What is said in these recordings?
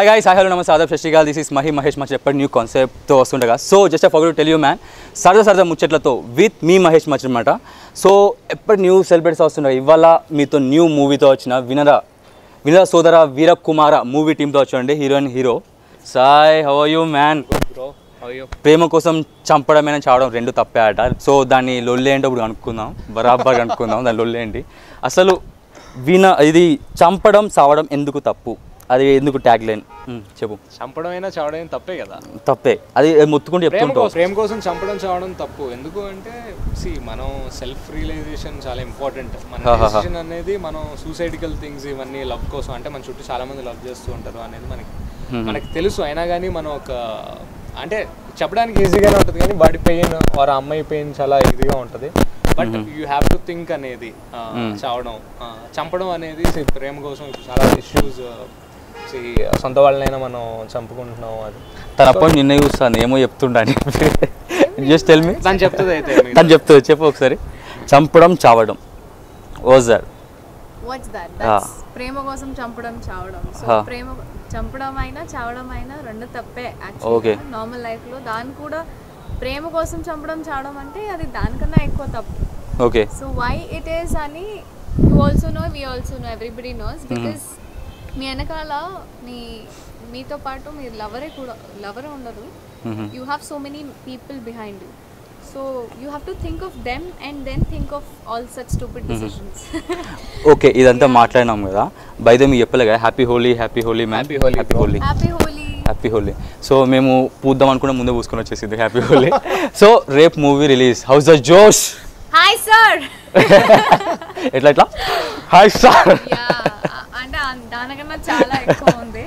Hi guys hi hello నమస్తే. ఆదాబ్ శశికాల్ this is Mahi Mahesh much ఎప్పటి న్యూ కాన్సెప్ట్తో వస్తుండగా. So just for tell you man సరదా సరదా ముచ్చట్లతో విత్ మీ మహేష్ మచ్ అనమాట సో ఎప్పటి న్యూ సెలబ్రేట్స్ వస్తుండగా ఇవాళ మీతో న్యూ మూవీతో వచ్చిన వినర వినర సోదర వీర కుమార మూవీ టీంతో వచ్చాడండి heroine hero Sai how you man ప్రేమ కోసం చంపడమైన చావడం రెండు తప్పే ఆట. సో దాన్ని లొల్లి ఏంటో ఇప్పుడు అనుకుందాం. బరాబర్ అనుకుందాం. దాని లొల్లి ఏంటి అసలు విన ఇది చంపడం చావడం ఎందుకు తప్పు? అది ఎందుకు ట్యాగ్ లైన్ చెప్పు. చంపడం అయినా చావడం తప్పే కదా. తప్పే. అది మొత్తుకుంటూ కోసం ప్రేమ కోసం చంపడం చావడం తప్పు. ఎందుకు అంటే సి మనం సెల్ఫ్ రియలైజేషన్ చాలా ఇంపార్టెంట్ మన అనేది మనం సూసైడికల్ థింగ్స్ ఇవన్నీ లవ్ కోసం అంటే మన చుట్టూ చాలా మంది లవ్ చేస్తూ ఉంటారు అనేది మనకి మనకి తెలుసు. అయినా కానీ మనం ఒక అంటే చెప్పడానికి ఈజీగానే ఉంటుంది కానీ వాడి పెయిన్ వారి అమ్మాయి పెయిన్ చాలా ఈజీగా ఉంటుంది. But you have to think అనేది చావడం. చంపడం అనేది ప్రేమ కోసం చాలా ఇష్యూస్ సొంత వాళ్ళనైనా మనం చంపుకుంటున్నాం అది. తన అప్పటి నిన్న చూస్తాను ఏమో చెప్తుండని జస్ట్ టెల్ మీ తను చెప్తుంది అయితే. తను చెప్తుంది చెప్పు ఒకసారి. చంపడం చావడం. Was that what's that that's ప్రేమ కోసం చంపడం చావడం. So Ah. ప్రేమ చంపడం అయినా చావడం అయినా రెండు తప్పే. యాక్చువల్గా నార్మల్ లైఫ్లో. దాన్ని కూడా ప్రేమ కోసం చంపడం చావడం అంటే అది దానికన్నా ఎక్కువ తప్పు. Okay so why it is అని you also know we also know everybody knows because మీ వెనకాల మీ మీతో పాటు మీ లవరే కూడా లవరే ఉండదు you have so many people behind you so you have to think of them and then think of all such stupid decisions okay ఇదంతా మాట్లాడినాం కదా. బైదే మీ చెప్పలే కదా happy Holi happy Holi ma'am Happy Holi, happy Holi happy Holi happy Holi so మేము పూద్దాం అనుకున్న ముందే పూసుకొని వచ్చేసింది హ్యాపీ హోలీ సో రేపు movie release how's the josh hi sir ఎట్లా ఎట్లా? హాయ్ అన్- దానికన్నా చాలా ఎక్కువ ఉంది.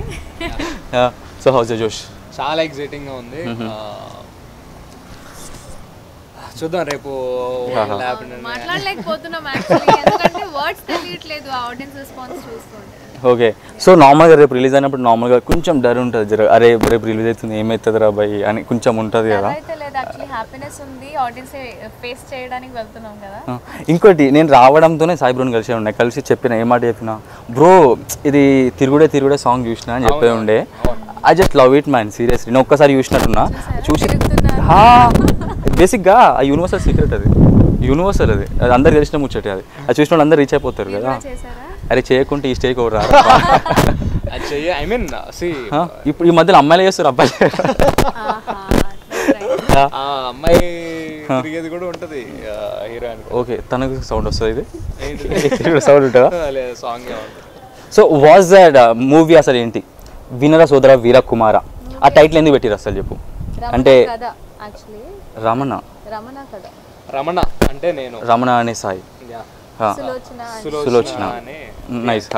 సో హౌస్ జోష్ చాలా ఎక్సైటింగ్గా ఉంది. ఆ, చూద్దాం రేపు ని- మాట్లాడలేకపోతున్నాం యాక్చువల్లీ ఎందుకంటే వర్డ్స్ తెలియట్లేదు ఆడియన్స్ రెస్పాన్స్ చూస్తుంటే. ఓకే. సో నార్మల్గా రేపు రిలీజ్ అయినప్పుడు నార్మల్గా కొంచెం డర్ ఉంటుంది జర. అరే రేపు రిలీజ్ అవుతుంది ఏమవుతుంది రా భయ్ అని కొంచెం ఉంటుంది కదా. అయితే లేదు యాక్చువల్లీ హ్యాపీనెస్ ఉంది ఆడియన్స్ ఫేస్ చేయడానికి వెళ్తున్నాం కదా. ఇంకోటి నేను రావడంతోనే సాయి బ్రోని కలిసి ఉన్నాయి కలిసి చెప్పిన ఏ మాట చెప్పిన బ్రో ఇది తిరుగుడే తిరుగుడే సాంగ్ చూసిన అని చెప్పే ఉండే. I just love it man seriously నేను ఒక్కసారి చూసినట్టున్నా. చూసి. బేసిక్గా ఆ యూనివర్సల్ సీక్రెట్ అది. యూనివర్సల్ అది. అది అందరు తెలిసిన ముచ్చటే అది. అది చూసిన వాళ్ళు అందరు రీచ్ అయిపోతారు కదా. అరే చేయకుంటే ఈ స్టేజ్ ఒకటి రా అది చెయ్య ఐ మీన్ ఇప్పుడు ఈ మధ్యలో అమ్మాయిలు చేస్తారు ఆ అమ్మాయి తిరిగేది కూడా ఉంటది హీరోయిన్ ఓకే తనకు సౌండ్ వస్తుంది ఇది? సౌండ్ ఉంటుందా? లేదు song so was that movie అసలు ఏంటి? వినర సోదర వీర కుమార ఆ టైటిల్ ఎందుకు పెట్టిరు అసలు చెప్పు? అంటే రమణ. రమణ కథ. రమణ అంటే నేను. రమణ అనే సాయి. సులోచన నైస్.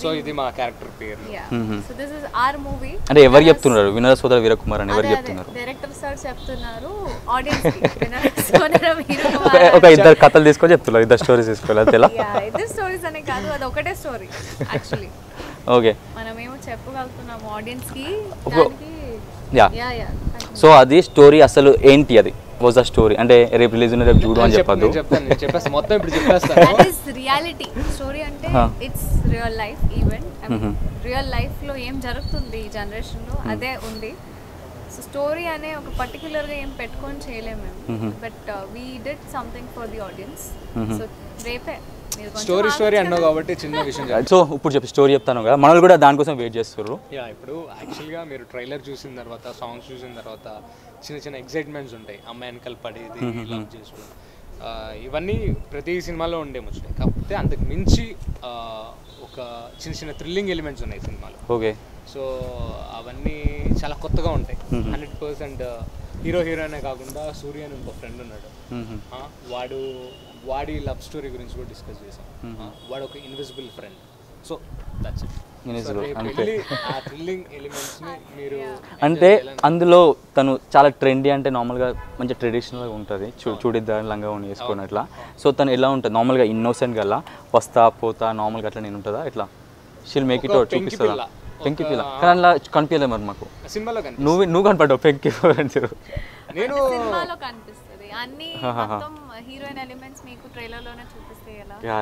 సో ఇది మా క్యారెక్టర్ పేరు. Yeah Mhm. So this is our movie అంటే ఎవరు చెప్తున్నారు? వినర సోదర వీర కుమార్ అని ఎవరు చెప్తున్నారు? డైరెక్టర్ సార్ చెప్తున్నారు ఆడియన్స్ ఒక ఒక ఇద్దరు కథలు తీసుకొని చెప్తున్నారు ఇద్దరు స్టోరీస్ తీసుకోవాలి అంతేలా ఇద్దరు స్టోరీస్ అనే కాదు అది ఒకటే స్టోరీ యాక్చువల్లీ ఓకే మనమేమో చెప్పగలుగుతున్నాము ఆడియన్స్కి యా సో అది స్టోరీ అసలు ఏంటి అది? వాజ్ ద స్టోరీ అంటే రేపు రిలీజ్ ఉన్న రేపు చూడు అని చెప్పద్దు. నేను చెప్తాను నేను చెప్పేస్తాను మొత్తం ఇప్పుడు చెప్పేస్తాను. రియాలిటీ స్టోరీ అంటే. It's real life event real లైఫ్లో ఏం జరుగుతుంది ఈ జనరేషన్లో? అదే ఉంది. సో స్టోరీ అనే ఒక పర్టికులర్గా ఏం పెట్టుకొని చేయలేము మేము. But we did something for the audience so రేపే స్టోరీ స్టోరీ అన్నావు. కాబట్టి చిన్న విషయం. సో ఇప్పుడు చెప్పి స్టోరీ చెప్తాను కదా. మనల్ని కూడా దానికోసం వెయిట్ చేస్తారు యా ఇప్పుడు యాక్చువల్గా మీరు ట్రైలర్ చూసిన తర్వాత సాంగ్స్ చూసిన తర్వాత చిన్న చిన్న ఎక్సైట్మెంట్స్ ఉంటాయి. అమ్మాయి వెనకాల పడేది లవ్ చేసుకోవడం. ఆ, ఇవన్నీ ప్రతి సినిమాలో ఉండే ముచ్చాయి కాకపోతే అంతకు మించి ఒక చిన్న చిన్న థ్రిల్లింగ్ ఎలిమెంట్స్ ఉన్నాయి సినిమాలో. ఓకే. సో అవన్నీ చాలా కొత్తగా ఉంటాయి. హండ్రెడ్ పర్సెంట్ హీరో హీరోయినే కాకుండా సూర్య అని ఇంకో ఫ్రెండ్ ఉన్నాడు. ఆ, వాడు వాడి లవ్ స్టోరీ గురించి కూడా డిస్కస్ చేసాం వాడు ఒక ఇన్విజిబుల్ ఫ్రెండ్ సో దట్స్ మీరు అంటే అందులో తను చాలా ట్రెండీ అంటే నార్మల్గా మంచి ట్రెడిషనల్గా ఉంటుంది. చూ లంగా ఉండి వేసుకొని అట్లా సో తను ఎలా ఉంటుంది? నార్మల్గా ఇన్నోసెంట్ గల్లా? వస్తా పోతా నార్మల్గా అట్లా నేను ఉంటుందా? ఎట్లా? షిల్ మేక్ ఇట్ చూపిస్తుందా. పెంకి పిల్ల. కానీ అలా కనిపించలేదు మరి మాకు. నువ్వు నువ్వు కనపడ్డావు పెంకి. నేను అన్ని. మొత్తం హీరోయిన్ ఎలిమెంట్స్ మీకు ట్రైలర్లోనే చూపిస్తే ఎలా? యా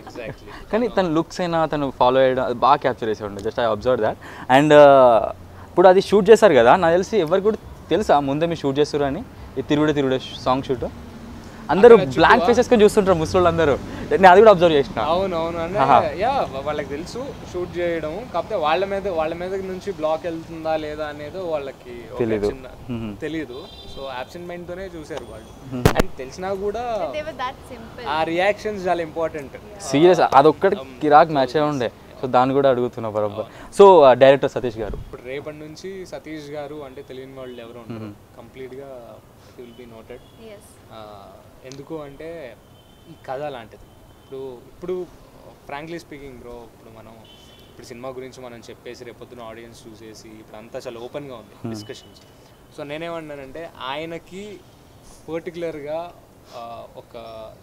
ఎగ్జాక్ట్లీ కానీ తన లుక్స్ అయినా తను ఫాలో అది బాగా క్యాప్చర్ చేసే ఉండే just I observe that and ఇప్పుడు అది షూట్ చేశారు కదా నాకు తెలిసి ఎవరికి కూడా తెలుసా ముందే మీరు షూట్ చేస్తారు అని? తిరుగుడే తిరుగుడే సాంగ్ షూట్ అందరూ బ్లాంక్ ఫేసెస్ కొని చూస్తుంటారు ముసలి అందరూ నేను అది కూడా అబ్జర్వ్ చేసిన. అవును అవును ఆహా. అంటే యా వాళ్ళకి తెలుసు షూట్ చేయడం. కాకపోతే వాళ్ళ మీద వాళ్ళ మీద నుంచి బ్లాక్ వెళ్తుందా లేదా అనేది వాళ్ళకి మ్మ్. తెలీదు. సో అబ్సెంట్ మైండ్ తోనే చూసారు వాళ్ళు. అండ్ తెలిసినా కూడా ఆ రియాక్షన్స్ చాలా ఇంపార్టెంట్ సీరియస్ అదొక్కటి కిరాక్ మ్యాచ్ ఉండే. సో దాన్ని కూడా అడుగుతున్నా బరబ్బర్ సో డైరెక్టర్ సతీష్ గారు. ఇప్పుడు రేపటి నుంచి సతీష్ గారు అంటే తెలియని వాళ్ళు ఎవరు ఉంటారు కంప్లీట్గా విల్ బి నోటెడ్. ఎందుకు అంటే ఈ కథ లాంటిది. ఇప్పుడు ఇప్పుడు ఫ్రాంక్లీ స్పీకింగ్ బ్రో ఇప్పుడు మనం ఇప్పుడు సినిమా గురించి మనం చెప్పేసి రేపొద్దున ఆడియన్స్ చూసేసి ఇప్పుడు అంతా చాలా ఓపెన్గా ఉంది డిస్కషన్స్ సో నేనేమన్నానంటే ఆయనకి పర్టికులర్గా ఒక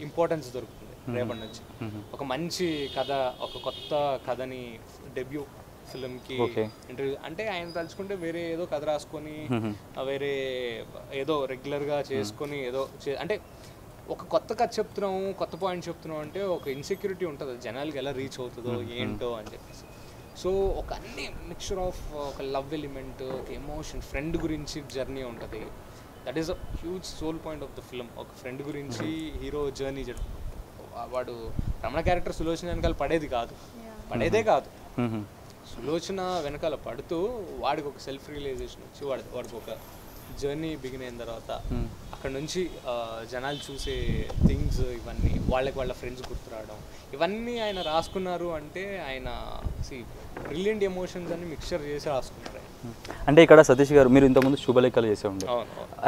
ఇంపార్టెన్స్ దొరుకుతుంది. రేపటి నుంచి. ఒక మంచి కథ ఒక కొత్త కథని డెబ్యూ ఫిల్మ్కి. ఇంటర్వ్యూ అంటే ఆయన తలుచుకుంటే వేరే ఏదో కథ రాసుకొని వేరే ఏదో రెగ్యులర్గా చేసుకొని ఏదో అంటే ఒక కొత్త కథ చెప్తున్నాము కొత్త పాయింట్ చెప్తున్నాం అంటే ఒక ఇన్సెక్యూరిటీ ఉంటుంది. జనాలకి ఎలా రీచ్ అవుతుందో ఏంటో అని చెప్పేసి. సో ఒక అన్ని మిక్చర్ ఆఫ్ ఒక లవ్ ఎలిమెంట్ ఒక ఎమోషన్ ఫ్రెండ్ గురించి జర్నీ ఉంటుంది. That is a huge soul point of the film ఒక ఫ్రెండ్ గురించి హీరో జర్నీ వాడు రమణ క్యారెక్టర్ సులోచన వెనకాల పడేది కాదు. పడేదే కాదు. మ్మ్. సులోచన వెనకాల పడుతూ వాడికి ఒక సెల్ఫ్ రియలైజేషన్ వచ్చి వాడి వాడికి ఒక జర్నీ బిగిన్ అయిన తర్వాత అక్కడ నుంచి ఆ, జనాలు చూసే థింగ్స్ ఇవన్నీ వాళ్ళకి వాళ్ళ ఫ్రెండ్స్ గుర్తురావడం ఇవన్నీ ఆయన రాసుకున్నారు అంటే ఆయన సి బ్రిలియంట్ ఎమోషన్స్ అన్ని మిక్చర్ చేసి రాసుకున్నారు ఆయన. అంటే ఇక్కడ సతీష్ గారు మీరు ఇంతకుముందు శుభలేఖలు చేసే ఉండే.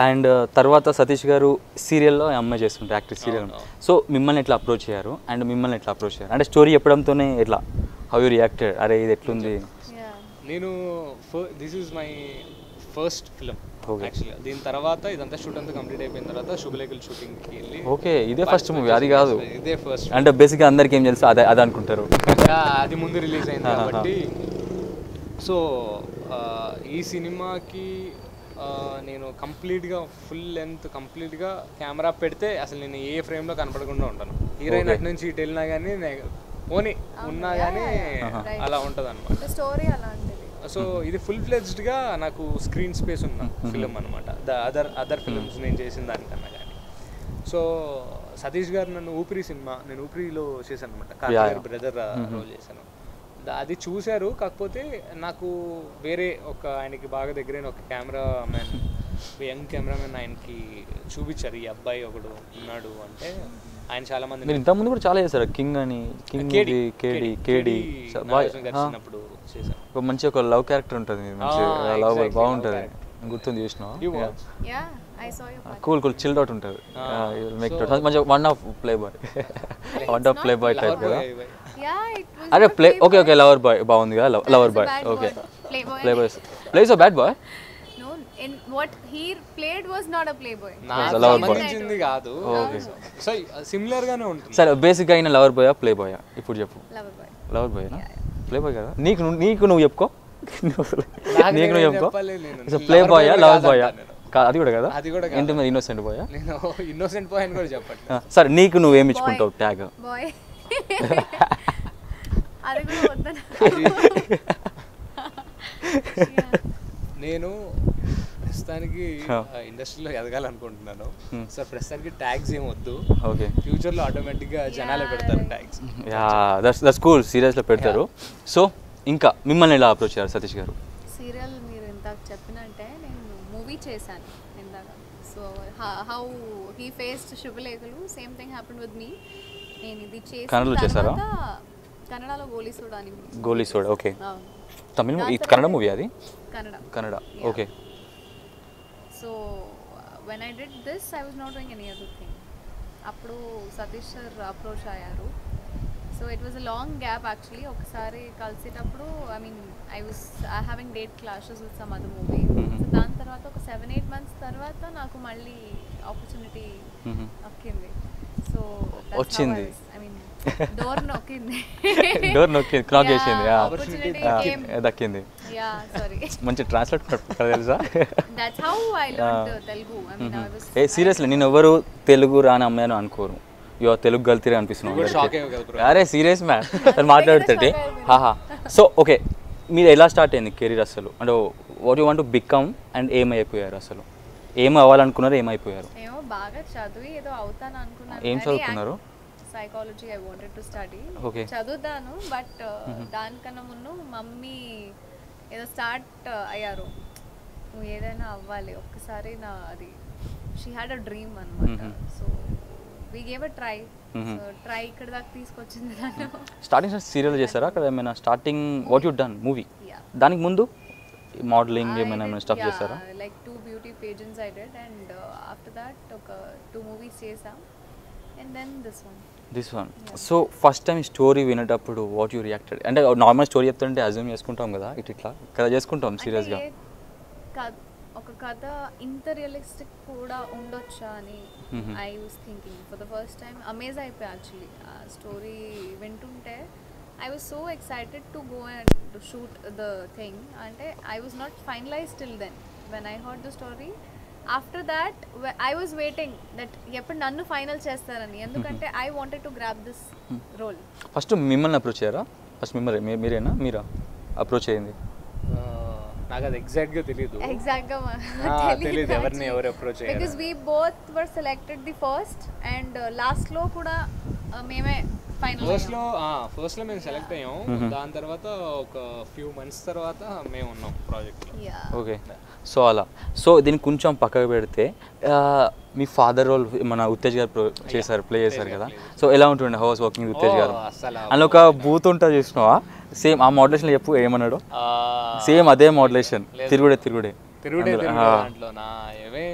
అండ్ తర్వాత సతీష్ గారు సీరియల్లో అమ్మాయి చేస్తుంటే యాక్టర్ సీరియల్ సో మిమ్మల్ని ఎట్లా అప్రోచ్ అయ్యారు? అండ్ మిమ్మల్ని ఎట్లా అప్రోచ్ అయ్యారు? అంటే స్టోరీ చెప్పడంతోనే ఎట్లా? హౌ యూ రియాక్టెడ్ అరే ఇది ఎట్లుంది? నేను this is my first film. యాక్చువల్గా దీని తర్వాత ఇదంతా షూట్ అంతా కంప్లీట్ అయిపోయిన తర్వాత శుభలేఖల షూటింగ్కి వెళ్ళి ఓకే ఇదే ఫస్ట్ మూవీ అది కాదు. ఇదే ఫస్ట్ అంటే బేసిక్గా అందరికి ఏం తెలుసు అదే అదే అనుకుంటారు. అది ముందు రిలీజ్ అయింది కాబట్టి సో ఈ సినిమాకి నేను కంప్లీట్గా ఫుల్ లెంత్ కంప్లీట్గా కెమెరా పెడితే అసలు నేను ఏ ఫ్రేమ్లో కనపడకుండా ఉంటాను. హీరోయిన్ అటు నుంచి ఇటు వెళ్ళినా కానీ పోనీ ఉన్నా కానీ అలా ఉంటుంది అనమాట స్టోరీ అలాంటిది. సో ఇది ఫుల్ ఫ్లెజ్డ్గా నాకు స్క్రీన్ స్పేస్ ఉన్న ఫిలిం అనమాట ద అదర్ అదర్ ఫిలిమ్స్ నేను చేసిన దానికన్నా కానీ సో సతీష్ గారు నన్ను ఊపిరి సినిమా నేను ఊపిరిలో చేశాను అనమాట బ్రదర్ రోల్ చేశాను. అది చూశారు. కాకపోతే నాకు వేరే ఒక ఆయనకి బాగా దగ్గరైన ఒక కెమెరా మ్యాన్ యంగ్ కెమెరామెన్ ఆయనకి చూపించారు. ఈ అబ్బాయి ఒకడు ఉన్నాడు అంటే ఆయన చాలా మంది మీరు ఇంతకుముందు కూడా చాలా చేశారు? కింగ్ అని కింగ్ కేడి కేడి కేడి చిన్నప్పుడు చేశాను ఒక మంచి ఒక లవ్ క్యారెక్టర్ ఉంటుంది. మంచి లవ్ బాగుంటుంది. గుర్తుంది you cool cool chilled out ఉంటుంది. మేక్ మంచి one of play boy one of play boy type కదా? అరే play okay okay lover boy బాగుంది కదా lover boy okay. Play boy play so bad boy in what he played was not a playboy. సంబంధించింది కాదు. So similar గానే ఉంటుంది. సరే బేసిక్గా అయిన లవర్ బాయ్ ప్లే బాయ్ ఇప్పుడు చెప్పు. Lover boy. Lover boy play boy కదా? నీకు నువ్వు- నీకు నువ్వు చెప్పుకో. నాకు నువ్వు చెప్పుకో. Play boy boy lover boy. అది కూడా కదా? అది కూడా ఏంటి మరి ఇన్నోసెంట్ బాయ్ నేను ఇన్నోసెంట్ బాయ్ అని కూడా చెప్పట్లేదు. సరే నీకు నువ్వు ఏమి ఇచ్చుకుంటావు? Tag Boy. అది కూడా వద్దన. నేను ప్రస్తుతానికి ఇండస్ట్రీలో ఎదగాలనుకుంటున్నాను. సో ప్రస్తుతానికి ట్యాగ్స్ ఏం వద్దు. ఓకే. ఫ్యూచర్లో ఆటోమేటిక్గా జనాలే పెడతారు tags yeah that's that's cool సీరియస్లో పెడతారు. సో ఇంకా మిమ్మల్ని ఎలా అప్రోచ్ చేయాలి సతీష్ గారు? సీరియల్ మీరు ఇందాక చెప్పినట్టే నేను మూవీ చేశాను ఇందాక. So how he faced శుభలేఖలు same thing happen with me. నేను ఇది చేసిన కన్నడలో చేశారా? తర్వాత కన్నడలో అని movie. గోలీ సోడ్ ఓకే. అవును. తమిళ మూవీ కన్నడ మూవీ అది? Kannada. Kannada okay. So when I did this I was not doing any other thing అప్పుడు సతీష్ సార్ అప్రోచ్ అయ్యారు. So it was a long gap actually ఒకసారి కలిసేటప్పుడు I mean I was I having date clashes with some other movie so దాని తర్వాత ఒక seven eight months తర్వాత నాకు మళ్ళీ opportunity దక్కింది. సో వచ్చింది. ఐ మీన్ డోర్ నొక్కింది డోర్ క్లాక్ చేసింది. దక్కింది. యా సారీ మంచి ట్రాన్స్లేట్ తెలుసా? That's how I learn Telugu I mean I was a seriously నేను ఎవరు తెలుగు రాని అమ్మాయి అని అనుకోరు యో తెలుగు గల్తీరే అనిపిస్తున్నావు bro. అరే సీరియస్ మ్యాన్ తను మాట్లాడుతుంటే హాహా సో ఓకే మీరు ఎలా స్టార్ట్ అయింది కెరీర్ అసలు? అంటే what you want to become and ఏమైపోయారు అసలు? ఏం అవ్వాలనుకున్నారు ఏమైపోయారు? ఏమో బాగా చదివి ఏదో అవుతాను అనుకున్నాను ఏం చదువుకున్నారు? Psychology I wanted to study. చదువుతాను బట్ దానికన్నా ముందు మమ్మీ ఏదో స్టార్ట్ అయ్యారు. నువ్వు ఏదైనా అవ్వాలి ఒక్కసారి నా అది షీ హ్యాడ్ అ డ్రీమ్ అనమాట so we gave a try try ఇక్కడ దాకా తీసుకొచ్చింది స్టార్టింగ్ సీరియల్ చేస్తారా అక్కడ ఏమైనా starting what you done movie. దానికి ముందు? మోడలింగ్ ఏమైనా స్టఫ్ చేస్తారా like two beauty pageants I did and after that ఒక టూ మూవీస్ చేసాం. And then this one this one so first time story వినేటప్పుడు వాట్ యూ రియాక్టెడ్ అంటే normal story చెప్తుంటే assume చేసుకుంటాం కదా ఇటు ఇట్లా? కదా చేసుకుంటాం సీరియస్గా ఒక కథ ఇంత రియలిస్టిక్ కూడా ఉండొచ్చా అని I was thinking for the first time amaze అయిపోయా యాక్చువల్లీ ఆ స్టోరీ వింటుంటే I was so excited to go and shoot the thing అంటే I was not finalize till then when I heard the story after that I was waiting that ఎప్పుడు నన్ను final చేస్తారని. ఎందుకంటే I wanted to grab this role first మిమ్మల్ని approach అయ్యారా first మిమ్మల్ని మీరేనా? మీరా? Approach అయ్యింది నాకు అది ఎగ్జాక్ట్గా తెలియదు ఎగ్జాక్ట్గా ఆ, తెలీదు ఎవరిని ఎవరు approach అయ్యారో. Because we both were selected the first and లాస్ట్లో కూడా uh, మేమే ఫస్ట్లో ఫస్ట్లో మేము సెలెక్ట్ అయ్యాం. దాని తర్వాత ఒక ఫ్యూ మంత్స్ తర్వాత మేము ఉన్నాం ప్రాజెక్ట్ ఓకే. సో అలా. సో దీన్ని కొంచెం పక్కకు పెడితే మీ ఫాదర్ రోల్ మన ఉత్తేజ్ గారు చేశారు ప్లే చేశారు కదా? సో ఎలా ఉంటుండే హౌస్ వర్కింగ్ ఉత్తేజ్ గారు? అందులో ఒక బూత్ ఉంటుంది చూసినావా? సేమ్ ఆ మోడలేషన్ చెప్పు ఏమన్నాడు? ఆ, సేమ్ అదే మోడలేషన్ తిరుగుడే తిరుగుడే. తిరుగుడే. దాంట్లో నా ఏమే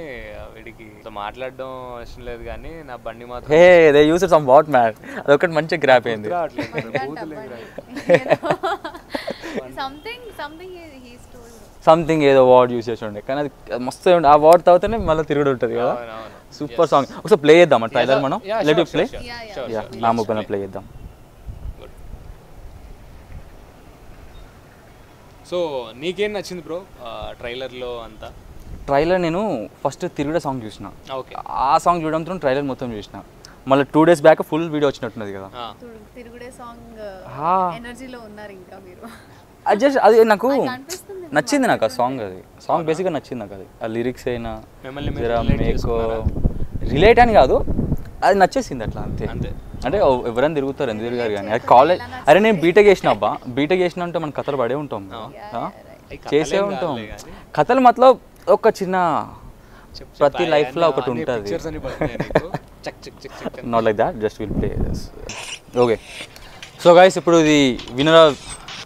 మాట్లాడడం ఇష్టం లేదు కానీ నా బండి మాత్రం hey they use some what man అదొకటి మంచిగా గ్రాప్ అయింది. సంథింగ్ సంథింగ్ సంథింగ్ ఏదో వర్డ్ యూస్ చేసి ఉండే. కానీ అది మస్తు ఆ వర్డ్ తాగితేనే మళ్ళీ తిరుగుడు ఉంటుంది కదా. సూపర్ సాంగ్ ఒకసారి ప్లే చేద్దాం ట్రైలర్ మనం? Let play. నా మొబైల్ ప్లే చేద్దాం. సో నీకేం నచ్చింది బ్రో ట్రైలర్లో అంతా? ట్రైలర్ నేను ఫస్ట్ తిరుగుడే సాంగ్ చూసిన. ఆ సాంగ్ చూడడంతో ట్రైలర్ మొత్తం చూసిన. మళ్ళీ two days back full video వచ్చినట్టున్నది కదా. తిరుగుడే సాంగ్ ఆ. ఎనర్జీలో ఉన్నారు ఇంకా మీరు. అది జస్ట్ అది నాకు అనిపిస్తుంది నచ్చింది నాకు ఆ సాంగ్ అది. సాంగ్ బేసిక్గా నచ్చింది నాకు అది. ఆ లిరిక్స్ అయినా మేకో? రిలేట్ అని కాదు. అది నచ్చేసింది అట్లా అంతే. అంటే ఎవ- ఎవరైనా తిరుగుతారు ఎందుకు తిరిగారు కానీ. అది కాలేజ్ అరే నేను బీటెక్ చేసిన అబ్బా. బీటెక్ చేసిన అంటే మనం కథలు పడే ఉంటాం చేసే ఉంటాం. కథలు మతలో ఒక చిన్న ప్రతి life లో ఒకటి ఉంటుంది. Not like that just will play okay so guys ఇప్పుడు ఇది వినర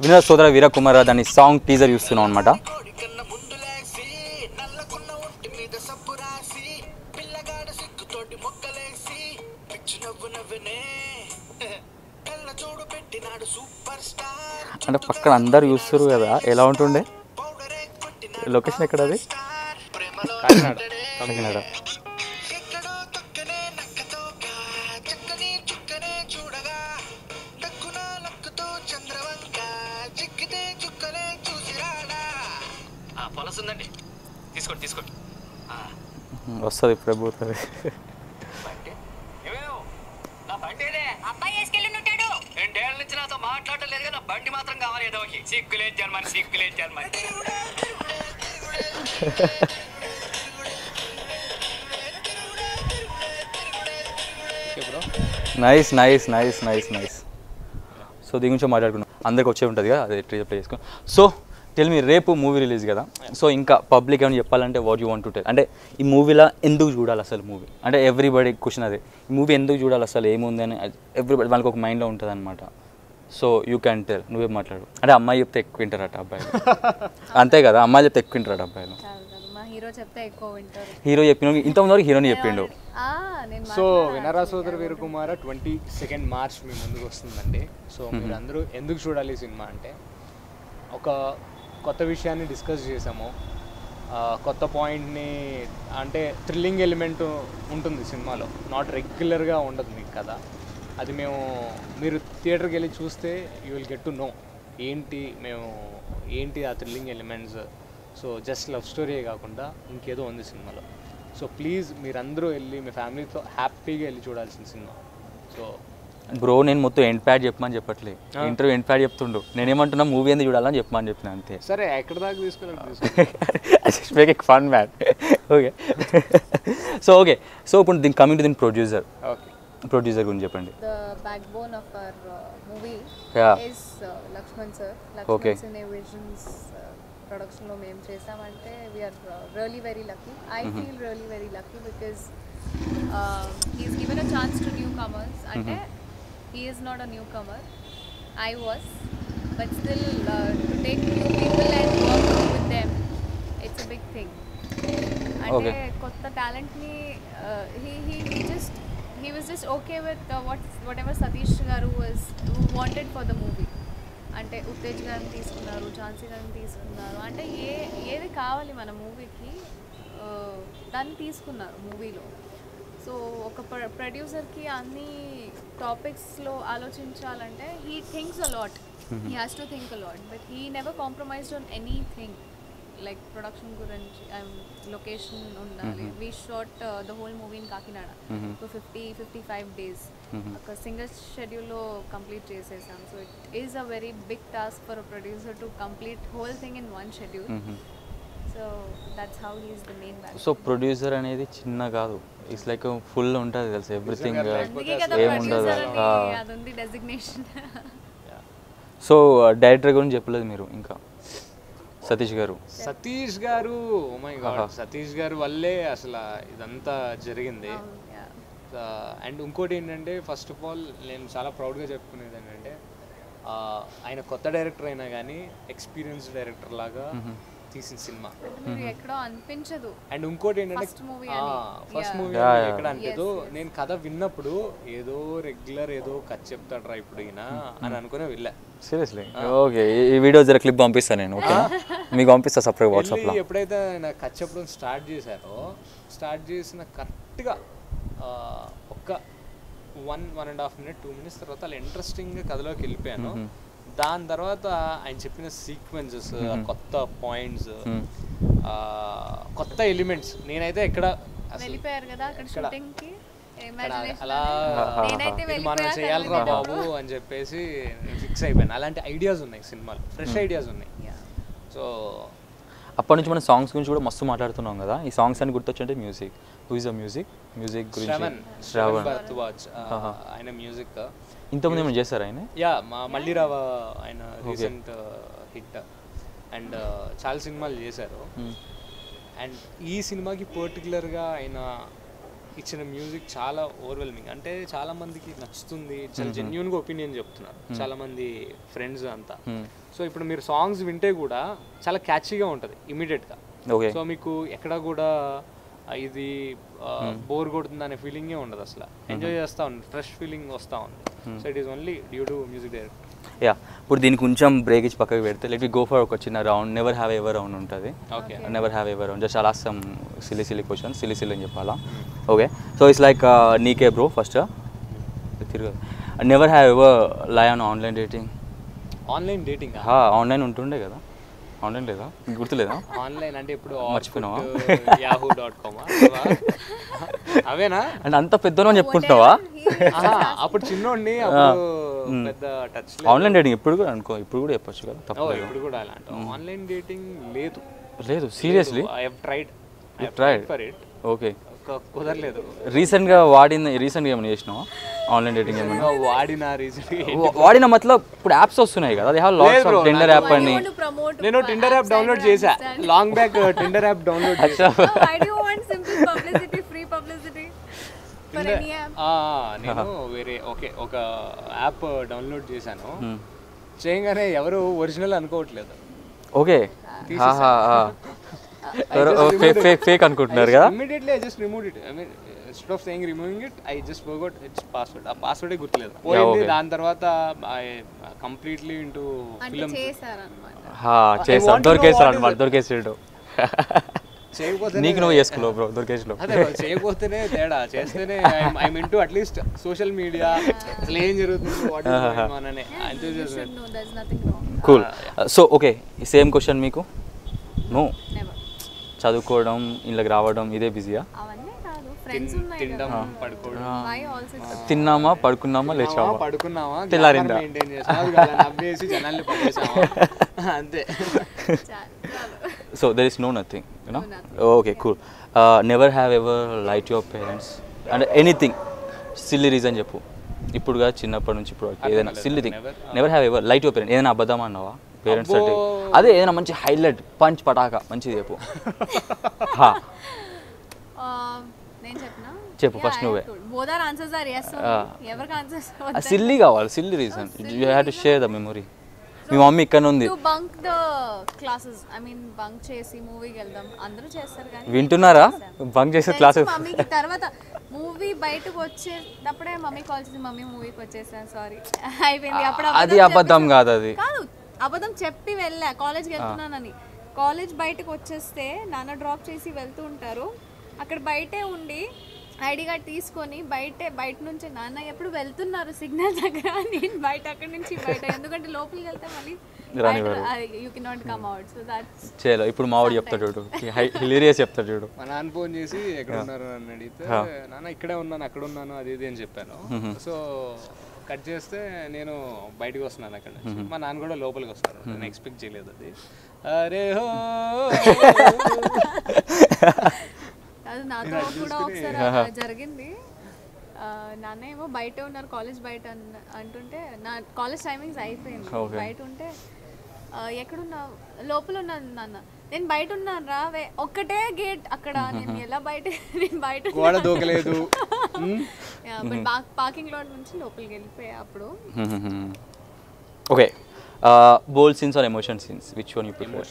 వినర సోదర వీర కుమార దాని సాంగ్ టీజర్ చూస్తున్నాం అనమాట అంటే పక్కన అందరు చూస్తారు కదా ఎలా ఉంటుండే? లొకేషన్ ఎక్కడ అది కాకినాడ. కాకినాడ. తీసుకోండి తీసుకోండి. వస్తుంది ఇప్పుడే పోతుంది ఏదే? రెండేళ్ళ నుంచి నాతో నా బండి మాత్రం కావాలి ఏదోకి సిగ్గులేదు జన్మని సిగ్గులేదు జన్మని nice nice nice nice nice so దీని గురించి మాట్లాడుకున్నాం అందరికి వచ్చే ఉంటుంది కదా అదే ట్రీజర్ ప్లే చేసుకుని. సో టెల్ మీ రేపు మూవీ రిలీజ్ కదా. సో ఇంకా పబ్లిక్ ఏమైనా చెప్పాలంటే what you want to tell అంటే ఈ మూవీలో ఎందుకు చూడాలి అసలు మూవీ అంటే ఎవ్రీబడి క్వశ్చన్ అదే. ఈ మూవీ ఎందుకు చూడాలి అసలు ఏముంది అని ఎవ్రీబడి వాళ్ళకి ఒక మైండ్లో ఉంటుంది అనమాట సో యూ క్యాన్ టెల్ నువ్వే మాట్లాడు అంటే అమ్మాయి చెప్తే ఎక్కువ వింటారట అబ్బాయిలు. అంతే కదా అమ్మాయి చెప్తే ఎక్కువ వింటారట అబ్బాయిలు. హీరో చెప్తే ఎక్కువ వింటారు. హీరో చెప్పిన హీరోని చెప్పిండు. ఆ, నేను సో వినరా. Sodara Veerakumara twenty second March మీ ముందుకు వస్తుందండి. సో మీరు అందరూ ఎందుకు చూడాలి ఈ సినిమా అంటే ఒక కొత్త విషయాన్ని డిస్కస్ చేసాము. ఆ, కొత్త పాయింట్ని అంటే థ్రిల్లింగ్ ఎలిమెంట్ ఉంటుంది సినిమాలో. నాట్ రెగ్యులర్గా ఉండదు మీకు కదా అది మేము మీరు థియేటర్కి వెళ్ళి చూస్తే you will get to know ఏంటి మేము ఏంటి ఆ thrilling elements so just love స్టోరీయే కాకుండా ఇంకేదో ఉంది సినిమాలో. సో ప్లీజ్ మీరందరూ వెళ్ళి మీ ఫ్యామిలీతో హ్యాపీగా వెళ్ళి చూడాల్సిన సినిమా. సో బ్రో నేను మొత్తం ఎండ్ ప్యాడ్ చెప్పమని చెప్పట్లే. ఇంటర్వ్యూ ఎండ్ ప్యాడ్ చెప్తుండు. నేనేమంటున్నా మూవీ ఎందుకు చూడాలని చెప్పమని చెప్పిన అంతే. సరే ఎక్కడ దాకా తీసుకెళ్ళి తీసుకో make fun man okay so okay so ఇప్పుడు దీని కమింగ్ టు దీని ప్రొడ్యూసర్ ఓకే ప్రొడ్యూసర్ గురించి చెప్పండి. Of our uh, movie Yeah. is uh, Lakshman sir. Okay. Lakshman Cine Visions uh, production లో మేము చేసామంటే we are really very lucky I feel really very lucky because he's given a chance to newcomers అంటే he is not a newcomer I was but still to take new people and work with them it's a big thing అంటే. కొత్త టాలెంట్ని he he he just he was just okay with what whatever Satish garu was wanted for the movie అంటే ఉత్తేజ్ గారిని తీసుకున్నారు ఝాన్సీ గారిని తీసుకున్నారు. అంటే ఏ ఏది కావాలి మన మూవీకి దాన్ని తీసుకున్నారు మూవీలో. సో ఒక ప్రొడ్యూసర్కి అన్ని టాపిక్స్లో ఆలోచించాలంటే he thinks a lot he has to think a lot but he never compromised on anything like production గురించి లొకేషన్ ఉండాలి. We shot the whole movie in Kakinada so fifty fifty five days ఒక single షెడ్యూల్లో complete చేసేసాం. So it is a very big task for a producer to complete whole thing in one schedule so that's how he's the main back so producer అనేది చిన్న కాదు. It's like full ఉంటుంది తెలుసు? Everything ఏముండదు so director గురించి చెప్పలేదు మీరు ఇంకా. సతీష్ గారు. సతీష్ గారు మై గాడ్ సతీష్ గారు వల్లే అసలు ఇదంతా జరిగింది. అండ్ ఇంకోటి ఏంటంటే ఫస్ట్ ఆఫ్ ఆల్ నేను చాలా ప్రౌడ్గా చెప్పుకునేది ఏంటంటే ఆయన కొత్త డైరెక్టర్ అయినా కానీ ఎక్స్పీరియన్స్ డైరెక్టర్ లాగా తీసిన సినిమా. అనిపించదు. అండ్ ఇంకోటి ఏంటంటే ఫస్ట్. మూవీ. ఎక్కడ అనిపించదు. నేను కథ విన్నప్పుడు ఏదో రెగ్యులర్ ఏదో కథ చెప్తాడ్రా ఇప్పుడు ఈయన అని అనుకునే వెళ్ళా. సీరియస్లీ ఓకే ఈ వీడియో జర క్లిప్ పంపిస్తాను నేను ఓకే మీకు పంపిస్తా సపరేట్ వాట్సాప్లో ఎప్పుడైతే ఆయన కథ చెప్పడం స్టార్ట్ చేశారో స్టార్ట్ చేసిన కరెక్ట్గా ఒక్క one one and half minute two minutes తర్వాత అలా ఇంట్రెస్టింగ్గా కథలోకి వెళ్ళిపోయాను. దాని తర్వాత ఆయన చెప్పిన సీక్వెన్సెస్ కొత్త పాయింట్స్ కొత్త ఎలిమెంట్స్ నేనైతే ఎక్కడ అసలు వెళ్ళిపోయారు కదా అక్కడ షూటింగ్కి ఇక్కడ ఇమాజినేషన్ అలా మనం చేయాలిరా బాబు అని చెప్పేసి ఫిక్స్ అయిపోయాను. అలాంటి ఐడియాస్ ఉన్నాయి సినిమాలు. ఫ్రెష్ ఐడియాస్ ఉన్నాయి. సో అప్పటి నుంచి మనం సాంగ్స్ గురించి కూడా మస్తు మాట్లాడుతున్నాం కదా. ఈ సాంగ్స్ అని గుర్తొచ్చంటే? Music who is the music music గురించి. శ్రవణ్. ఆయన మ్యూజిక్ ఇంతకుముందు ఏమైనా చేశారు ఆయన? యా మా మల్లిరావ ఆయన రీసెంట్ హిట్ అండ్ చాలా సినిమాలు చేశారు. అండ్ ఈ సినిమాకి పర్టికులర్గా ఆయన ఇచ్చిన మ్యూజిక్ చాలా ఓవర్వెల్మింగ్ అంటే చాలా మందికి నచ్చుతుంది. చాలా జెన్యున్గా ఒపీనియన్ చెప్తున్నారు. చాలా మంది ఫ్రెండ్స్ అంతా. సో ఇప్పుడు మీరు సాంగ్స్ వింటే కూడా చాలా క్యాచీగా ఉంటుంది ఇమీడియట్గా ఓకే. సో మీకు ఎక్కడ కూడా ఇది బోర్ కొడుతుంది అనే ఫీలింగే ఉండదు అసలు. ఎంజాయ్ చేస్తూ ఉంది ఫ్రెష్ ఫీలింగ్ వస్తూ ఉంది. So it is only due to music director yeah ఇప్పుడు దీనికి కొంచెం బ్రేక్ ఇచ్చి పక్కకి పెడితే లెట్ గో ఫర్ ఒక చిన్న round never have ever round ఉంటుంది. Okay never have ever round just అలా some silly silly question silly silly అని చెప్పాలా? ఓకే సో ఇట్స్ లైక్ నీకే బ్రో ఫస్ట్ తిరగదు never have ever lie on online dating online dating online ఉంటుండే కదా. Online లేదా? మీకు గుర్తులేదా? ఆన్లైన్ అంటే ఇప్పుడు మర్చిపోయినావా? యాహూ డాట్ కామ్ అవేనా? అంటే అంత పెద్దలో చెప్పుకుంటున్నావా? అప్పుడు చిన్నోడిని అప్పుడు పెద్ద టచ్ ఆన్లైన్ డేటింగ్ ఇప్పుడు కూడా అనుకో ఇప్పుడు కూడా చెప్పొచ్చు కదా. ఇప్పుడు కూడా అలా అంటాం ఆన్లైన్ డేటింగ్ లేదు. లేదు seriously I have tried I have? Tried for it okay కుదరలేదు. రీసెంట్గా వాడిన రీసెంట్గా ఏమైనా చేసినావా? ఆన్లైన్ డేటింగ్ ఏమైనా? వాడిన వా- వాడిన మతలబ్ ఇప్పుడు యాప్స్ వస్తున్నాయి కదా they have lots of Tinder app అని. నేను టిండర్ యాప్ డౌన్లోడ్ చేశా. Long back Tinder app download చేశా. ఆ, నేను వేరే ఓకే ఒక యాప్ డౌన్లోడ్ చేశాను. చేయగానే ఎవరు ఒరిజినల్ అనుకోవట్లేదు. ఓకే. ఫేక్ ఫేక్ అనుకుంటున్నారు కదా? Immediately I just remove it I mean instead of saying removing it I just forgot its password ఆ పాస్వర్డే గుర్తులేదు. పోయింది. దాని తర్వాత ఐ కంప్లీట్లీ ఇంటూ దొరికేస్తాడు what is అనమాట. దొరికేసాడు. నీకు నువ్వు చేసుకో బ్రో చేయకపోతేనే తేడా. చేస్తేనే I mean to at least social media అసలు ఏం జరుగుతుంది? వాట్ అనే enthusiasm. should know. There's nothing wrong. Cool so okay same question మీకు? నో. చదువుకోవడం ఇళ్ళకి రావడం ఇదే బిజీయా? అవన్నీ కాదు. ఫ్రెండ్స్ ఉన్నాయి తినడం కదా పడుకోవడం. వై ఆల్సో తిన్నామా పడుకున్నామా తిన్నామా, లేచావా? పడుకున్నావా తెల్లారిందా? అంతే. So there is no nothing you know. Okay cool never have ever lied your parents and anything silly reason చెప్పు. ఇప్పుడుగా చిన్నప్పటి నుంచి ఇప్పుడు ఏదైనా silly thing. Never have ever lied your parent ఏదైనా అబద్ధం అన్నావా? పేరెంట్స్ అదే ఏదైనా మంచి హైలైట్ పంచ్ పటాక మంచిది చెప్పు. హా. నేను చెప్పనా? చెప్పు, first నువ్వే. Both are answers are yes. ఎవరికి ఆన్సర్స్ సిల్లీ కావాలి silly reason you have to share the memory me mummy ఇక్కడ ఉంది. To bunk the classes I mean bunk చేసి మూవీకి వెళ్దాం. అందరూ చేస్తారు కానీ వింటున్నారా? బంక్ చేసే క్లాసెస్ మమ్మీకి. తర్వాత మూవీ బయటకు వచ్చేటప్పుడే మమ్మీ కాల్ చేసి మమ్మీ మూవీకి వచ్చేసాను. సారీ అయిపోయింది. అప్పుడు అది అబద్ధం కాదు అది. కాదు అబద్ధం చెప్పి వెళ్ళా. కాలేజ్కి వెళ్తున్నానని. కాలేజ్ బయటకు వచ్చేస్తే నాన్న డ్రాప్ చేసి వెళ్తూ ఉంటారు. అక్కడ బయటే ఉండి ఐడి కార్డ్ తీసుకొని బయటే బయట నుంచి నాన్న ఎప్పుడు వెళ్తున్నారు సిగ్నల్ దగ్గర? నేను బయట అక్కడి నుంచి బయట. ఎందుకంటే లోపలికి వెళ్తే మళ్ళీ. You can not come out so that's చేయలేదు ఇప్పుడు మావాడు చెప్తాడు చూడు. హిలేరియస్ చెప్తాడు చూడు. మా నాన్న ఫోన్ చేసి ఎక్కడ ఉన్నారు అని అడిగితే నాన్న ఇక్కడే ఉన్నాను అక్కడ ఉన్నాను అది ఇది అని చెప్పాను. సో కట్ చేస్తే నేను బయటకు వస్తున్నాను అక్కడ నుంచి. మా నాన్న కూడా లోపలికి వస్తారు. నేను ఎక్స్పెక్ట్ చేయలేదు అది. అరే హో! అది నాతో కూడా ఒకసారి అలా జరిగింది. ఆ, నాన్న ఏమో బయట ఉన్నారు కాలేజ్ బయట అన్న- అంటుంటే నా కాలేజ్ టైమింగ్స్ అయిపోయింది. బయట ఉంటే ఆ, ఎక్కడున్నావు? లోపల ఉన్నాను నాన్న. నేను బయట ఉన్నాను రావే ఒక్కటే గేట్ అక్కడ. నేను ఎలా బయట నేను బయట గోడ దూకలేదు. పార్కింగ్ లాట్ నుంచి లోపలికి వెళ్ళిపోయా అప్పుడు. Okay bold scenes or emotion scenes which one you prefer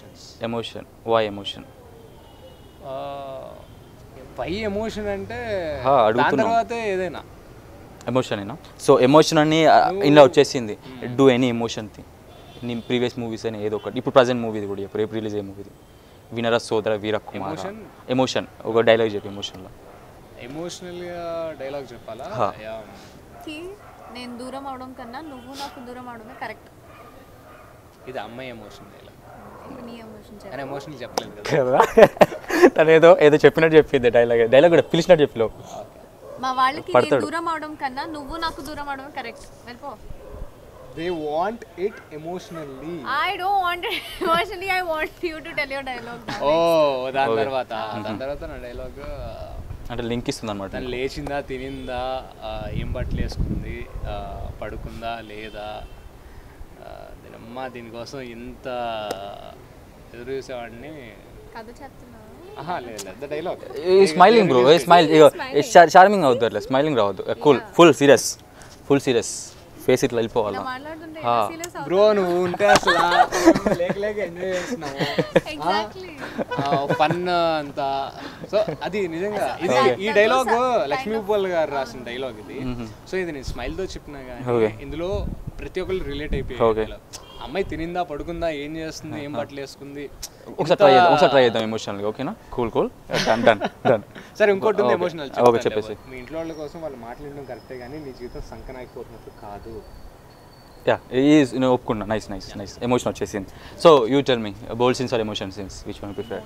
emotion why emotion pi emotion అంటే దాని. తర్వాతే ఏదైనా. ఎమోషన్ అయినా సో ఎమోషన్ అని ఇలా వచ్చేసింది. డూ ఎనీ ఎమోషన్ థింగ్ నీ ప్రీవియస్ మూవీస్ అని ఏదో ఒకటి. ఇప్పుడు ప్రజెంట్ మూవీది కూడా చెప్పు రేపు రిలీజ్ అయ్యే మూవీది. వినర సోదర వీర కుమార్? ఎమోషన్ ఒక డైలాగ్ చెప్పి ఎమోషన్లో ఎమోషనల్గా డైలాగ్ చెప్పాలా? నేను దూరం అవడం కన్నా నువ్వు నాకు దూరం అవడమే కరెక్ట్. ఇది అమ్మాయి ఎమోషన్ డైలాగ్ ఎమోషన్ చెప్పలేదు కదా. తను ఏదో ఏదో చెప్పినట్టు చెప్పింది డైలాగ్ డైలాగ్ కూడా పిలిచినట్టు చెప్పిలో మా వాళ్ళకి. దూరం అవడం కన్నా నువ్వు నాకు దూరం అవడం కరెక్ట్. వెళ్ళిపో. They want it emotionally I don't want emotionally I want you to tell your dialogue ఓ దాని తర్వాత దాని తర్వాత నా డైలాగ్ అంటే లింక్ ఇస్తుంది అనమాట తను లేచిందా తినిందా ఏం బట్టలు వేసుకుంది పడుకుందా లేదా దీనమ్మ దీనికోసం ఇంత ఎదురు చూసేవాడిని. కథ dialogue smiling bro smile charming అవుద్దు అట్లా స్మైలింగ్ రావద్దు cool full serious full serious face ఇట్లా వెళ్ళిపోవాలా? బ్రో నువ్వు ఉంటే అసలు లేక లేక ఎంజాయ్ చేస్తున్నావు. ఎగ్జాక్ట్లీ ఫన్ అంతా. సో అది నిజంగా. ఇది ఈ డైలాగ్ లక్ష్మీ ఉప్పల్ గారు రాసిన డైలాగ్ ఇది. సో ఇది నేను స్మైల్తో చెప్పినా కానీ ఇందులో ప్రతి ఒక్కరు రిలేట్ dialogue. అమ్మాయి తినిందా పడుకుందా ఏం చేస్తుంది ఏం బట్టలు వేసుకుంది ఒకసారి ట్రై చేద్దాం ఒకసారి ట్రై చేద్దాం ఎమోషనల్గా ఓకేనా cool cool done done done సరే ఇంకోటి ఉంది. ఎమోషనల్ Okay, చెప్పేసి. మీ ఇంట్లో వాళ్ళ కోసం వాళ్ళు మాట్లాడడం కరెక్టే కానీ నీ జీవితం సంకనాయిపోతున్నట్టు కాదు. యా ఈజ్ నేను ఒప్పుకున్నా. నైస్ నైస్ నైస్ ఎమోషన్ వచ్చేసింది. So you tell me bold scenes or emotion scenes which one prefer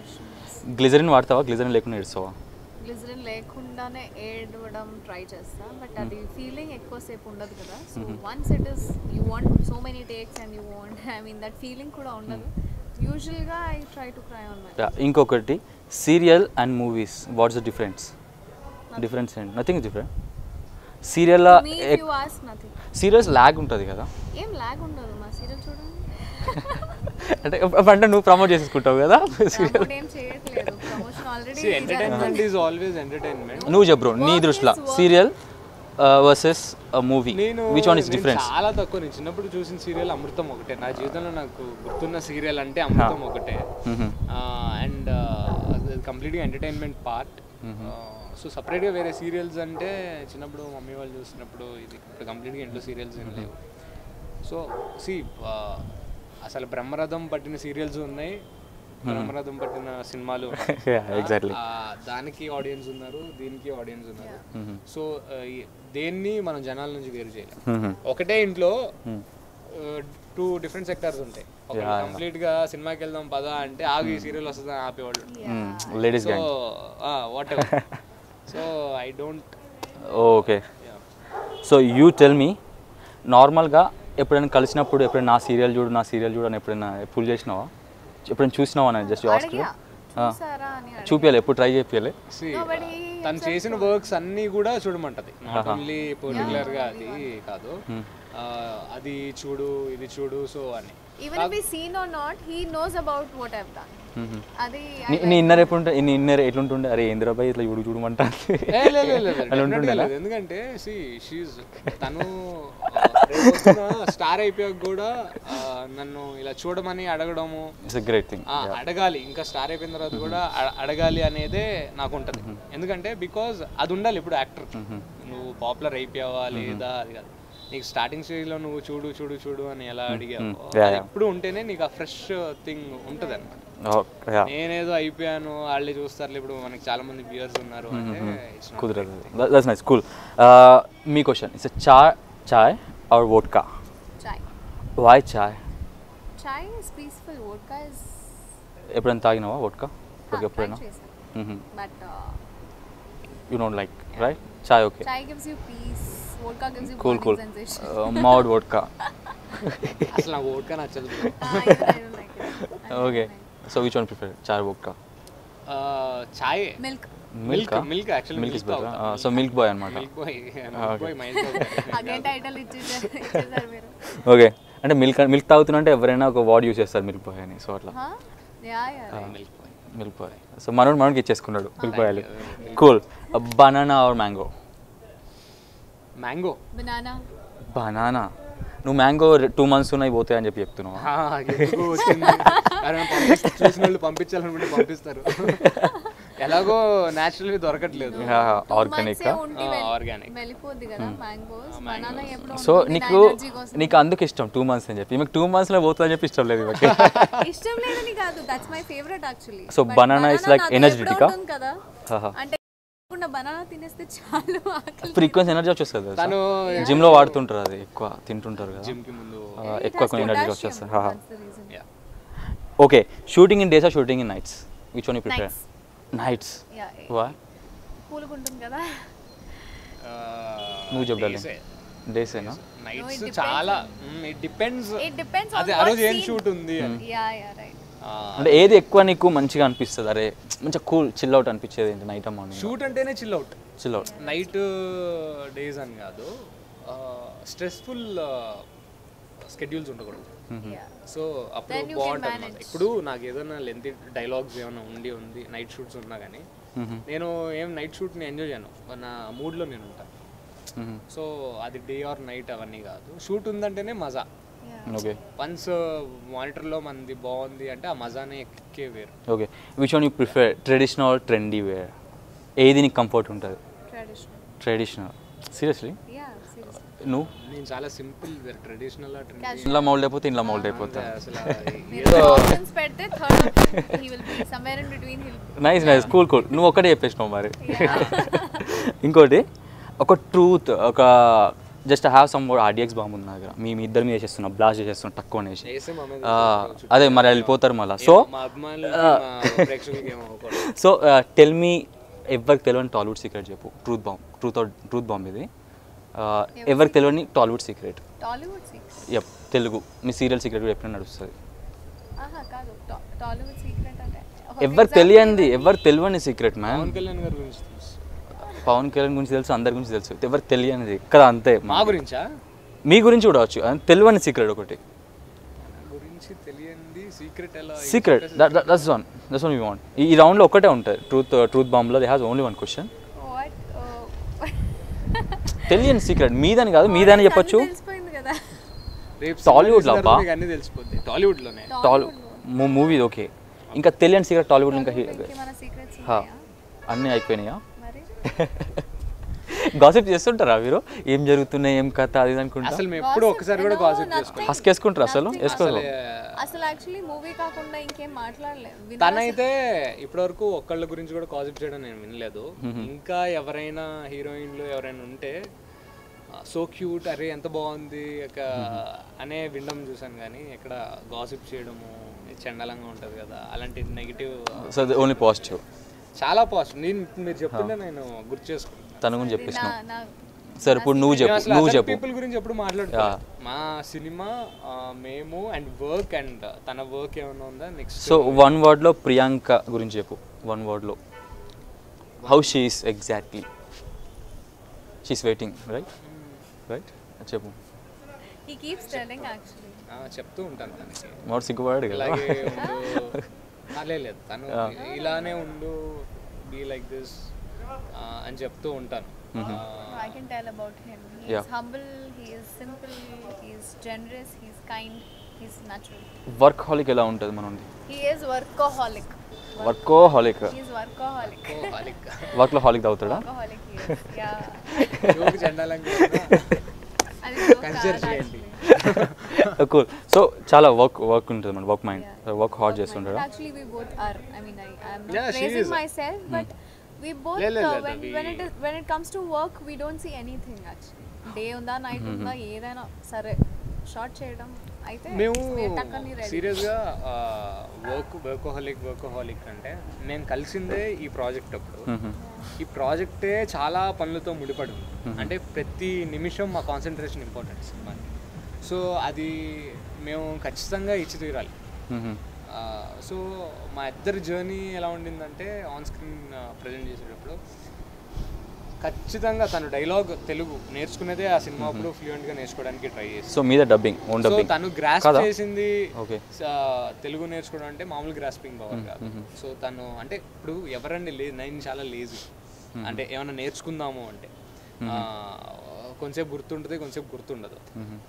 glycerin వాడతావా? Glycerin లేకుండా ఏడుస్తావా? గ్లిజరిన్ లేకుండానే ఏడవడం ట్రై చేస్తా బట్ అది ఫీలింగ్ ఎక్కువసేపు ఉండదు కదా. So once it is you want so many takes and you want I mean that feeling కూడా ఉండదు. యూజువల్గా I try to cry on my ఇంకొకటి serial and movies what's the difference difference ఏంటి? Nothing different serial serials log ఉంటుంది కదా. ఏం log ఉండదు మా సీరియల్ చూడండి. అంటే నువ్వు ప్రమోట్ చేసుకుంటావు కదా. ప్రమోట్ ఏం చేయట్లేదు. ఎంటర్టైన్మెంట్ ఈజ్ ఆల్వేస్ ఎంటర్టైన్మెంట్ నువ్వు చెప్పు నీ దృష్టిలో సీరియల్ వర్సెస్ మూవీ నేను విచ్ వన్ ఇస్ డిఫరెన్స్ చాలా తక్కువ నేను చిన్నప్పుడు చూసిన సీరియల్ అమృతం ఒకటే. నా జీవితంలో నాకు గుర్తున్న సీరియల్ అంటే అమృతం ఒకటే. అండ్ కంప్లీట్గా ఎంటర్టైన్మెంట్ పార్ట్ సో సపరేట్గా వేరే సీరియల్స్ అంటే చిన్నప్పుడు మమ్మీ వాళ్ళు చూసినప్పుడు ఇది ఇప్పుడు కంప్లీట్గా ఇంట్లో సీరియల్స్ ఏం లేవు. సో సి అసలు బ్రహ్మరథం పట్టిన సీరియల్స్ ఉన్నాయి. బ్రహ్మరథం పట్టిన సినిమాలు. ఎగ్జాక్ట్లీ దానికి ఆడియన్స్ ఉన్నారు దీనికి ఆడియన్స్ ఉన్నారు. సో దేన్ని మనం జనాల నుంచి వేరు చేయలేం. ఒకటే ఇంట్లో టూ డిఫరెంట్ సెక్టార్స్ ఉంటాయి. కంప్లీట్గా సినిమాకి వెళ్దాం పదా అంటే ఆగి సీరియల్ వస్తుందని ఆపేవాళ్ళు. Ladies so whatever so I don't okay so you tell me నార్మల్గా ఎప్పుడైనా కలిసినప్పుడు ఎప్పుడైనా నా సీరియల్ చూడు నా సీరియల్ చూడు అని ఎప్పుడైనా పుల్ చేసినావా? ఎప్పుడైనా చూసినావా అని జస్ట్ అడిగా. చూపించాలి ఎప్పుడు ట్రై చేయాలి తను చేసిన వర్క్స్ అన్నీ కూడా చూడమంటది. నాట్ ఓన్లీ పర్టికులర్గా అది కాదు. ఆ, అది చూడు ఇది చూడు సో అని. Even if we seen or not he knows about what i've done. అది నీ ఇన్నర్ ఎప్పుడు ఉంటే నీ ఇన్నర్ ఎట్లుంటుండే? అరే ఏంద్రాబాయ్ ఇట్లా చూడు చూడమంటా ఏ, లే, లే, లే, లే, definitely లేదు. ఎందుకంటే సి షీజ్ తను స్టార్ అయిపోయాక కూడా నన్ను ఇలా చూడమని అడగడము ఇట్స్ గ్రేట్ థింగ్ ఆ, అడగాలి. ఇంకా స్టార్ అయిపోయిన తర్వాత కూడా అ- అడగాలి అనేదే నాకు ఉంటది ఎందుకంటే బికాజ్ అది ఉండాలి ఇప్పుడు యాక్టర్ నువ్వు పాపులర్ అయిపోయావా లేదా అది కాదు. నీకు స్టార్టింగ్ స్టేజ్లో నువ్వు చూడు చూడు చూడు అని ఎలా అడిగావు Yeah, అది ఎప్పుడు ఉంటేనే నీకు ఆ ఫ్రెష్ థింగ్ ఉంటది అనమాట నేనేదో అయిపోయాను వాళ్ళే చూస్తారు ఇప్పుడు మనకి చాలా మంది వ్యూయర్స్ ఉన్నారు అంటే it's not కుదరదు. That's nice cool me question it's chai chai or vodka chai. Why chai chai is peaceful. Vodka is ఎప్పుడైనా తాగినావా వోడ్కా ఇప్పటికి ఎప్పుడైనా? but uh, you don't like right chai okay chai gives you peace. Cool cool మౌడ్ vodka అసలు నాకు నచ్చదు okay so which one prefer chai vodka chai milk. Milk milk actually milk milk is better so milk boy అనమాట milk boy milk boy mind again title ఇచ్చేసారు మీరు. Okay అంటే milk milk తాగుతున్నా అంటే ఎవరైనా ఒక వర్డ్ యూస్ చేస్తారు milk boy అని సో అట్లా. Milk boy milk boy so మనోడు మనకి ఇచ్చేసుకున్నాడు milk boy cool banana or mango mango banana. Banana నువ్వు మ్యాంగో టూ మంత్స్ ఉన్నాయి పోతాయి అని చెప్పి చెప్తున్నావు. పంపించాలనుకుంటే పంపిస్తారు. ఎలాగో న్యాచురల్గా దొరకట్లేదు. ఆర్గానిక్ మంత్సే ఆర్గానిక్ బనానా సో నీకు. నీకు అందుకు ఇష్టం టూ మంత్స్ అని చెప్పి. మీకు టూ మంత్స్లో పోతుందని చెప్పి ఇష్టం లేదు ఇవకి ఇష్టం లేదని కాదు that's my favourite actually So banana is like energetic ఆ? అంటే బనానా తినేస్తే చాలు ఫ్రీక్వెన్సీ ఎనర్జీ వచ్చేస్తుంది తను జిమ్లో వాడుతుంటారు అది ఎక్కువ తింటుంటారు కదా. జిమ్కి ముందు ఎక్కువ ఎనర్జీ వచ్చేస్తుంది. Okay shooting in days or shooting in nights which one you prefer. Nights వా కూలుకుంటుంది కదా. నువ్వు చెప్పాలి డేసేనా నైట్స్ depends చాలా ఇట్ డిపెండ్స్ depends on అదే ఆ రోజు ఏం. షూట్ ఉంది యా యా రైట్ అంటే ఏది ఎక్కువ నీకు మంచిగా అనిపిస్తుంది? అరే మంచిగా కూల్ చిల్ అవుట్ అనిపించేది ఏంటి నైట్ మార్నింగ్ షూట్ అంటేనే chill out chill out night days అని కాదు. స్ట్రెస్ఫుల్ స్కెడ్యూల్స్ ఉండకూడదు. సో అప్పుడు బాగుంటుంది. ఇప్పుడు నాకు ఏదైనా లెంతీ డైలాగ్స్ ఏమైనా ఉండి ఉంది నైట్ షూట్స్ ఉన్నా కానీ నేను ఏం నైట్ షూట్ని ఎంజాయ్ చేయను. నా మూడ్లో నేను ఉంటాను సో అది డే ఆర్ నైట్ అవన్నీ కాదు. షూట్ ఉందంటేనే మజా. ఓకే వన్స్ మానిటర్లో మనది బాగుంది అంటే ఆ మజానే ఎక్కే వేరు. Okay which one you prefer traditional trendy wear ఏది నీకు కంఫర్ట్ ఉంటుంది? Traditional traditional seriously yeah seriously నువ్వు? నేను చాలా సింపుల్ వేర్ ట్రెడిషనల్ ట్రెండ్ ఇంట్లో మౌల్డ్ అయిపోతే ఇంట్లో మౌల్డ్ అయిపోతా. నైస్ నైస్ కూల్ కూల్ నువ్వు ఒక్కటే చెప్పేసినావు మరి. ఇంకోటి ఒక ట్రూత్ ఒక just have some RDX bomb ఉంది నా దగ్గర. మీ మీ ఇద్దరు మీద చేస్తున్నా బ్లాస్ట్ చేస్తున్నా తక్కువ అనేసి అదే మరి వెళ్ళిపోతారు మళ్ళీ. సో సో టెల్ మీ ఎవరికి తెలియని టాలీవుడ్ సీక్రెట్ చెప్పు. Truth bomb truth truth bomb ఇది. ఎవరికి తెలియని టాలీవుడ్ సీక్రెట్ తెలుగు. మీ సీరియల్ సీక్రెట్ కూడా ఎప్పుడైనా నడుస్తుంది? ఎవరు తెలియంది. ఎవరు తెలియని సీక్రెట్ మ్యామ్ పవన్ కళ్యాణ్ గారి గురించి తెలుసు అందరి గురించి తెలుసు. ఎవరు తెలియనిది. ఇక్కడ అంతే. మా గురించా? మీ గురించి కూడా వచ్చు తెలియని సీక్రెట్ ఒకటి. నా గురించి తెలియంది సీక్రెట్ ఎలా? Secret that's one that's one you want ఈ రౌండ్లో ఒకటే ఉంటుంది truth truth బాంబ్లో they has only one question? Oh. తెలియని సీక్రెట్ మీదని కాదు మీదని చెప్పొచ్చు. అది తెలిసిపోయింది కదా. రేపు Tollywood లో సినిమా అబ్బా. మీకు అన్ని తెలిసిపోద్ది టాలీవుడ్లోనే. టాల్ మూవీ ఓకే ఇంకా తెలియని సీక్రెట్ టాలీవుడ్ ఇంకా. అన్నీ అయిపోయినాయా? గాసిప్ చేస్తుంటారా మీరు? ఏం జరుగుతున్నాయి ఏం కథ అది అనుకుంటా? అసలు మేము ఎప్పుడు ఒకసారి కూడా గాసిప్ చేసుకోవాలి హస్క్ వేసుకుంటారు అసలు? వేసుకోరు? అసలు యాక్చువల్లీ మూవీ కాకుండా ఇంకేం మాట్లాడలేదు తనైతే ఇప్పటివరకు ఒక్కళ్ళ గురించి కూడా కాజిప్ చేయడం నేను వినలేదు. ఇంకా ఎవరైనా హీరోయిన్లు ఎవరైనా ఉంటే సో క్యూట్ అరే ఎంత బాగుంది ఒక అనే వినడం చూసాను కానీ ఇక్కడ గాసిప్ చేయడము చండలంగా ఉంటుంది కదా అలాంటి నెగిటివ్ సో ఓన్లీ పాజిటివ్ చాలా పాజిటివ్ నేను మీరు చెప్తుంటే నేను గుర్తు చేసుకుంటాను తను కూడా చెప్పేసిన సరే ఇప్పుడు నువ్వు చెప్పు నువ్వు చెప్పు. people గురించి ఎప్పుడు మాట్లాడుతా మా సినిమా మేము అండ్ వర్క్ అండ్ తన వర్క్ ఏమైనా ఉందా? నెక్స్ట్ సో వన్ వర్డ్లో ప్రియాంక గురించి చెప్పు. One వర్డ్లో how she is exactly she's waiting right right చెప్పు. చెప్తూ ఉంటాను తనకి. మాడు సిగ్గుపడాడు కదా. లేదు తను ఇలానే ఉండు బీ లైక్ దిస్ అని చెప్తూ ఉంటాను. I can tell about him simple he's generous he's kind he's natural workaholic ఎలా ఉంటది మనంది he is వర్కహోలిక్ వర్కహోలిక్ he is holic అవుతాడా? వర్కహోలిక్ కూల్ సో చాలా వర్క్ వర్క్ ఉంటుంది మన వర్క్ మైండ్ వర్క్ హార్డ్ చేస్తుంటాడా Actually, we both are. I mean, I, I'm not Yeah, she praising is. myself, but we both Le- le- uh, le- when, it is when it comes to work, we don't see anything actually. Day ఉందా night ఉందా ఏదైనా సరే short చేయడం అయితే మేము. సీరియస్గా work workaholic workaholic అంటే నేను కలిసిందే ఈ ప్రాజెక్ట్ అప్పుడు. ఈ ప్రాజెక్టే చాలా పనులతో ముడిపడి ఉంది. అంటే ప్రతి నిమిషం మా కాన్సన్ట్రేషన్ ఇంపార్టెంట్ సినిమాకి సో అది మేము ఖచ్చితంగా ఇచ్చి తీరాలి సో మా ఇద్దరి జర్నీ ఎలా ఉండిందంటే ఆన్ స్క్రీన్ ప్రజెంట్ చేసేటప్పుడు ఖచ్చితంగా తను డైలాగ్ తెలుగు నేర్చుకునేదే ఆ సినిమా అప్పుడు ఫ్లూయెంట్గా నేర్చుకోవడానికి ట్రై చేసి సో మీద డబ్బింగ్ సో తను గ్రాస్? చేసింది తెలుగు నేర్చుకోవడం అంటే మామూలు గ్రాస్పింగ్ పవర్ కాదు. సో తను అంటే ఇప్పుడు ఎవరండి లే నేను చాలా లేజీ. అంటే ఏమైనా నేర్చుకుందాము అంటే. కొంచెంసేపు గుర్తుంటుంది కొంచెంసేపు గుర్తుండదు.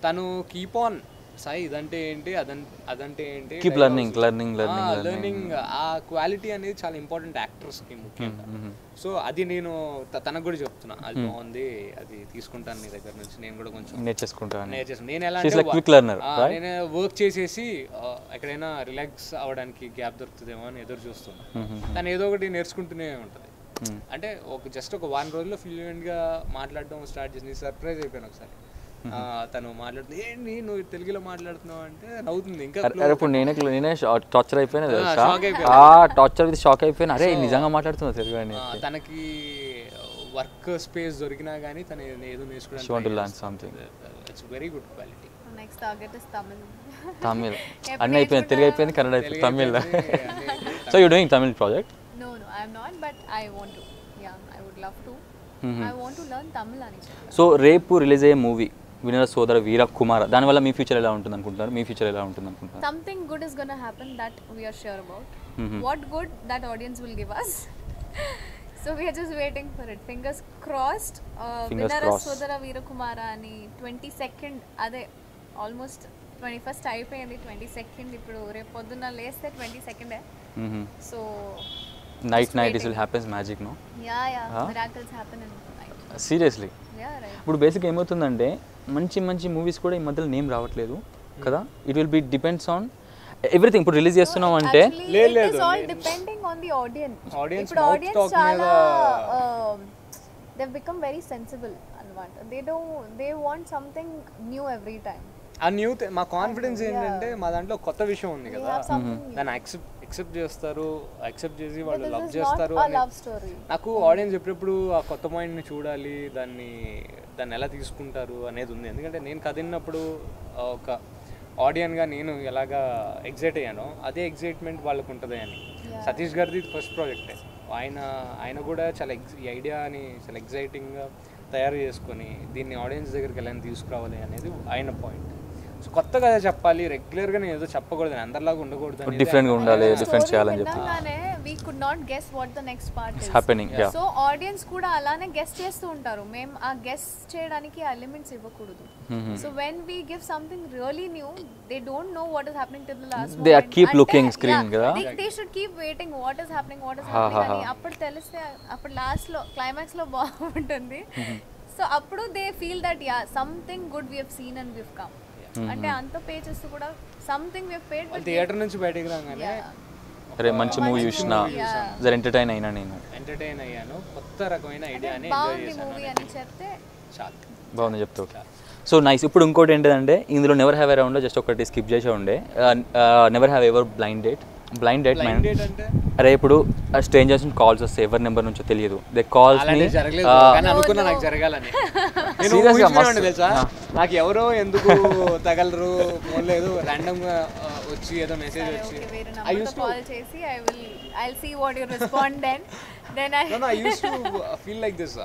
తను కీప్ ఆన్ సాయి ఇదంటే ఏంటి అదం అదంటే ఏంటి learning, learning, learning. లెర్నింగ్ ఆ క్వాలిటీ అనేది చాలా ఇంపార్టెంట్ యాక్టర్స్కి ముఖ్యంగా. సో అది నేను తనకు కూడా చెప్తున్నా. అది బాగుంది అది తీసుకుంటాను నీ దగ్గర నుంచి నేను కూడా కొంచెం నేర్చేసుకుంటాను నేర్చేసాను నేను ఎలా right? నేను వర్క్ చేసేసి ఎక్కడైనా రిలాక్స్ అవ్వడానికి గ్యాప్ దొరుకుతుందేమో అని ఎదురు చూస్తున్నా. తను ఏదో ఒకటి నేర్చుకుంటూనే ఉంటుంది. అంటే ఒక జస్ట్ ఒక వారం రోజుల్లో ఫ్లూయెంట్గా మాట్లాడడం స్టార్ట్ చేసి సర్ప్రైజ్ అయిపోయాను ఒకసారి. ఆ, తను మాట్లాడుతుంది ఏంటి నువ్వు తెలుగులో మాట్లాడుతున్నావు అంటే నవ్వుతుంది. ఇంకా ఇప్పుడు నేనే నేనే టార్చర్ అయిపోయినా టార్చర్ విత్ షాక్ అయిపోయినా. అరే నిజంగా మాట్లాడుతున్నా తెలుగు అని తనకి వర్క్ స్పేస్ దొరికినా కానీ తను ఏదో నేర్చుకోవడానికి something it's very good quality next target is Tamil Tamil అన్నీ అయిపోయింది తెలుగు అయిపోయింది కన్నడ అయిపోయింది Tamil. So you doing Tamil project I'm not, but I want to. Yeah, I would love to. I want to learn Tamil అని so రేపు release అయ్యే movie Vinara సోదర వీర కుమార దానివల్ల మీ future ఎలా ఉంటుంది అనుకుంటున్నారు మీ ఫ్యూచర్ ఎలా ఉంటుంది అనుకుంటున్నారు Something good is gonna happen that we are sure about. What good that audience will give us. so we are just waiting for it. Fingers crossed. Uh, Fingers Vinara crossed. Sodara Veerakumara అని twenty second అదే almost twenty first అయిపోయింది twenty second ఇప్పుడు రేపు పొద్దున్న లేస్తే twenty సెకండే so night night is will happens magic no yeah yeah miracles happen in night seriously yeah right ఇప్పుడు basic ఏమవుతుందంటే మంచి మంచి మూవీస్ కూడా ఈ మధ్యలో నేమ్ రావట్లేదు కదా? It will be depends on everything ఇప్పుడు రిలీజ్ చేస్తున్నాం అంటే లేదు, లేదు, all depending on the audience Audience. ఇప్పుడు mouth ఆడియన్స్ talk చాలా మీద- దే బికమ్ వెరీ సెన్సిబుల్ అన్నమాట. They do they want something new every time ఆ న్యూ మా కాన్ఫిడెన్స్ ఏంటంటే మా దాంట్లో కొత్త విషయం ఉంది కదా. something దాన్ని యాక్సెప్ట్ యాక్సెప్ట్ చేస్తారు యాక్సెప్ట్ చేసి వాళ్ళు లవ్ చేస్తారు. నాకు ఆడియన్స్ ఎప్పుడెప్పుడు ఆ కొత్త పాయింట్ని చూడాలి దాన్ని దాన్ని ఎలా తీసుకుంటారు అనేది ఉంది. ఎందుకంటే నేను కదిలినప్పుడు ఒక ఆడియన్గా నేను ఎలాగా ఎగ్జైట్ అయ్యానో అదే ఎగ్జైట్మెంట్ వాళ్ళకు ఉంటుంది అని. సతీష్ గారిది ఫస్ట్ ప్రాజెక్టే ఆయన ఆయన కూడా చాలా ఎగ్జ్ ఈ ఐడియాని చాలా ఎగ్జైటింగ్గా తయారు చేసుకొని దీన్ని ఆడియన్స్ దగ్గరికి ఎలా తీసుకురావాలి అనేది ఆయన పాయింట్ సో కొత్తగా చెప్పాలి రెగ్యులర్గా నేను ఏదో చెప్పకూడదు అందరిలాగా ఉండకూడదు అనేది డిఫరెంట్గా ఉండాలి డిఫరెంట్ చేయాలని చెప్పి. could not guess what the next part It's is. happening, yeah. So audience కూడా అలానే గెస్ చేస్తూ ఉంటారు. మేము ఆ గెస్ చేయడానికి ఆ లిమిట్స్ ఇవ్వకూడదు. So when we give something really new they don't know what is happening to the last They are keep looking screen కదా? They should keep waiting what is happening what is happening అని. అప్పుడు తెలిస్తే అప్పుడు లాస్ట్లో క్లైమాక్స్లో బాగుంటుంది. So అప్పుడు they feel that yeah something good we have seen and we've come అంటే అంత పే చేస్తూ కూడా something we've paid but theatre నుంచి బయటికి రాగానే అరే మంచి మూవీ చూసిన. జర ఎంటర్టైన్ అయినా నేను? ఎంటర్టైన్ అయ్యాను. కొత్త రకమైన ఐడియాని ఎంజాయ్ బాగుంది చేశాను మూవీ అని చెప్తే చాలు. బాగుంది చెప్తావు సో నైస్ ఇప్పుడు ఇంకోటి ఏంటంటే ఇందులో నెవర్ హ్యావ్ అరౌండ్ జస్ట్ ఒకటి స్కిప్ చేసే ఉండే. Never have ever blind date blind date man అరే ఇప్పుడు స్ట్రేంజర్స్ కాల్స్ వస్తాయి. ఎవరి నెంబర్ నుంచో తెలియదు. దే కాల్స్ అనుకున్నా నాకు జరగాలని. తెలుసా? నాకు ఎవరో ఎందుకు తగలరు లేదు. ర్యాండమ్ వచ్చి ఏదో మెసేజ్ వచ్చి. ఐ యూస్ టు కాల్ చేసి I will I see what you respond then this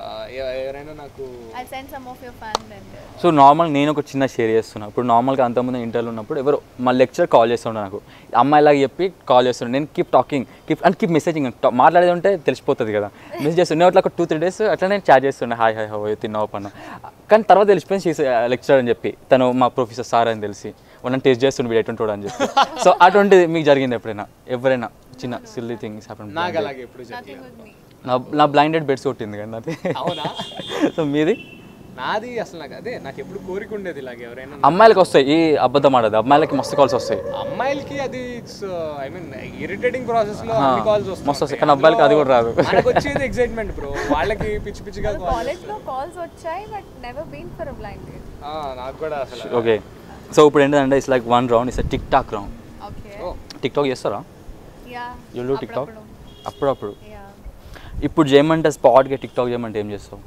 ఎవరైనా నాకు I send some of your fan then so normal నేను ఒక చిన్న షేర్ చేస్తున్నా. ఇప్పుడు నార్మల్గా అంతకుముందు ఇంటర్లో ఉన్నప్పుడు ఎవరు మా లెక్చర్ కాల్ చేస్తుండే నాకు. అమ్మాయిలాగా చెప్పి కాల్ చేస్తుండే. నేను keep talking keep and keep messaging మాట్లాడేది ఉంటే తెలిసిపోతుంది కదా. మెసేజ్ చేస్తుండే. అట్లా ఒక టూ త్రీ డేస్ అట్లా నేను చాట్ చేస్తుండే. హాయ్ హాయ్ హో తిన్నావు పన్న? కానీ తర్వాత తెలిసిపోయింది లెక్చర్ అని చెప్పి. తను మా ప్రొఫెసర్ సార్ అని తెలిసి. నన్ను టెస్ట్ చేస్తుండే వీడు ఎటువంటి అని చెప్పి. సో అటువంటిది మీకు జరిగింది ఎప్పుడైనా? ఎవరైనా చిన్న సిల్లీ థింగ్స్ హ్యాపన్ నాకు అలాగే ఎప్పుడు నా నా బ్లైండెడ్ బెడ్స్ కొట్టింది కదా నాది. అవునా? సో మీది? నాది అసలు నాకు అదే నాకు ఎప్పుడు కోరిక ఉండేది ఇలాగ ఎవరైనా అమ్మాయిలకి వస్తాయి ఈ అబద్ధం ఆడదు అమ్మాయిలకి మస్తు కాల్స్ వస్తాయి. అమ్మాయిలకి అది ఇట్స్ ఐ మీన్ ఇరిటేటింగ్ ప్రాసెస్లో అన్ని కాల్స్ మస్తు వస్తాయి. కానీ అబ్బాయిలకి అది కూడా రాదు. మనకు వచ్చేది ఎక్సైట్మెంట్ బ్రో వాళ్ళకి పిచ్చి పిచ్చిగా కాలేజ్లో కాల్స్ వచ్చాయి but never been for a blind date ఆ, నాకు కూడా అసలు ఓకే సో ఇప్పుడు ఏంటంటే it's like one round it's TikTok round okay oh, TikTok చేస్తారా? Yeah you do TikTok అప్పుడప్పుడు. ఇప్పుడు చేయమంటే స్పాట్గా టిక్ టాక్ చేయమంటే ఏం చేస్తావు?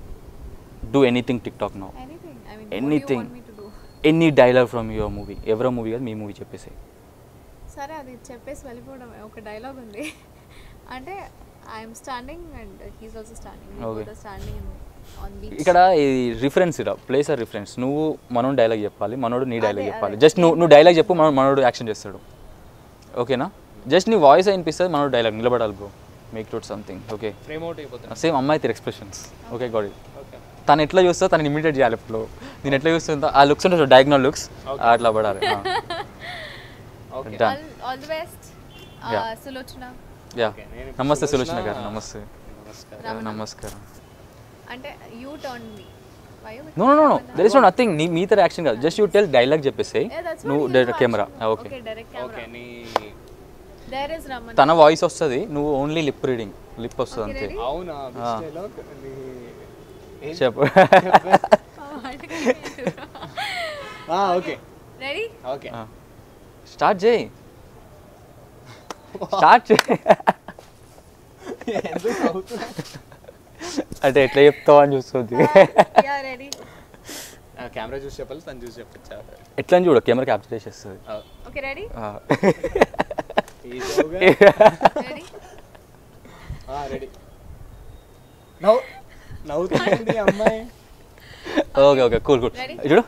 Do anything TikTok no anything any dialogue from your movie ఎవరో మూవీ కాదు మీ మూవీ చెప్పేసి సరే అది చెప్పేసి వెళ్ళిపోవడమే ఒక డైలాగ్ ఉంది. అంటే I'm standing and he's also standing. Standing ఇక్కడ ఇది రిఫరెన్స్ ఇక్కడ ప్లేస్ ఆర్ రిఫరెన్స్ నువ్వు మనోడు డైలాగ్ చెప్పాలి మనోడు నీ డైలాగ్ చెప్పాలి. జస్ట్ నువ్వు నువ్వు డైలాగ్ చెప్పు మనోడు మనోడు యాక్షన్ చేస్తాడు. ఓకేనా జస్ట్ నీ వాయిస్ వినిపిస్తుంది మనోడు డైలాగ్ నిలబడాలి bro make toot something okay frame out అయిపోతుంది. సేమ్ అమ్మాయి తీరు ఎక్స్ప్రెషన్స్ ఓకే గాడ్ ఓకే తను ఎట్లా చూస్తా తను ఇమిడియేట్ చేయాలి ఇప్పుడు. నేను ఎట్లా చూస్తుందో ఆ లుక్స్ ఉంటుంది డయాగ్నల్ లుక్స్ అట్లా పడాలి. Okay done all the best Yeah. Sulochana. Yeah ఇప్పుడు నమస్తే సులోచన- గారు. నమస్తే నమస్కారం. నమస్కారం. అంటే you turn me why no no no there is no nothing నీ మీ తర యాక్షన్ కాదు. జస్ట్ యూ టెల్ డైలాగ్ చెప్పేసి నువ్వు డైరెక్ట్ కెమెరా ఓకే ఓకే నీ తన వాయిస్ వస్తుంది నువ్వు ఓన్లీ లిప్ రీడింగ్ లిప్ వస్తుంది అంతే. ready? అవునా? బిస్టేలో నీ ఏం చెప్పు. ఆ, ఓకే రెడీ ఓకే స్టార్ట్ చేయి. స్టార్ట్ చేయి? అంటే ఎట్లా చెప్తావు అని చూస్తుంది. యా రెడీ ఆ, కెమెరా చూసి చెప్పాలి తను చూసి చెప్పచ్చా ఎట్లా అని చూడు కెమెరా క్యాప్చర్ చేసేస్తుంది. Okay ready okay okay cool cool? చూడు.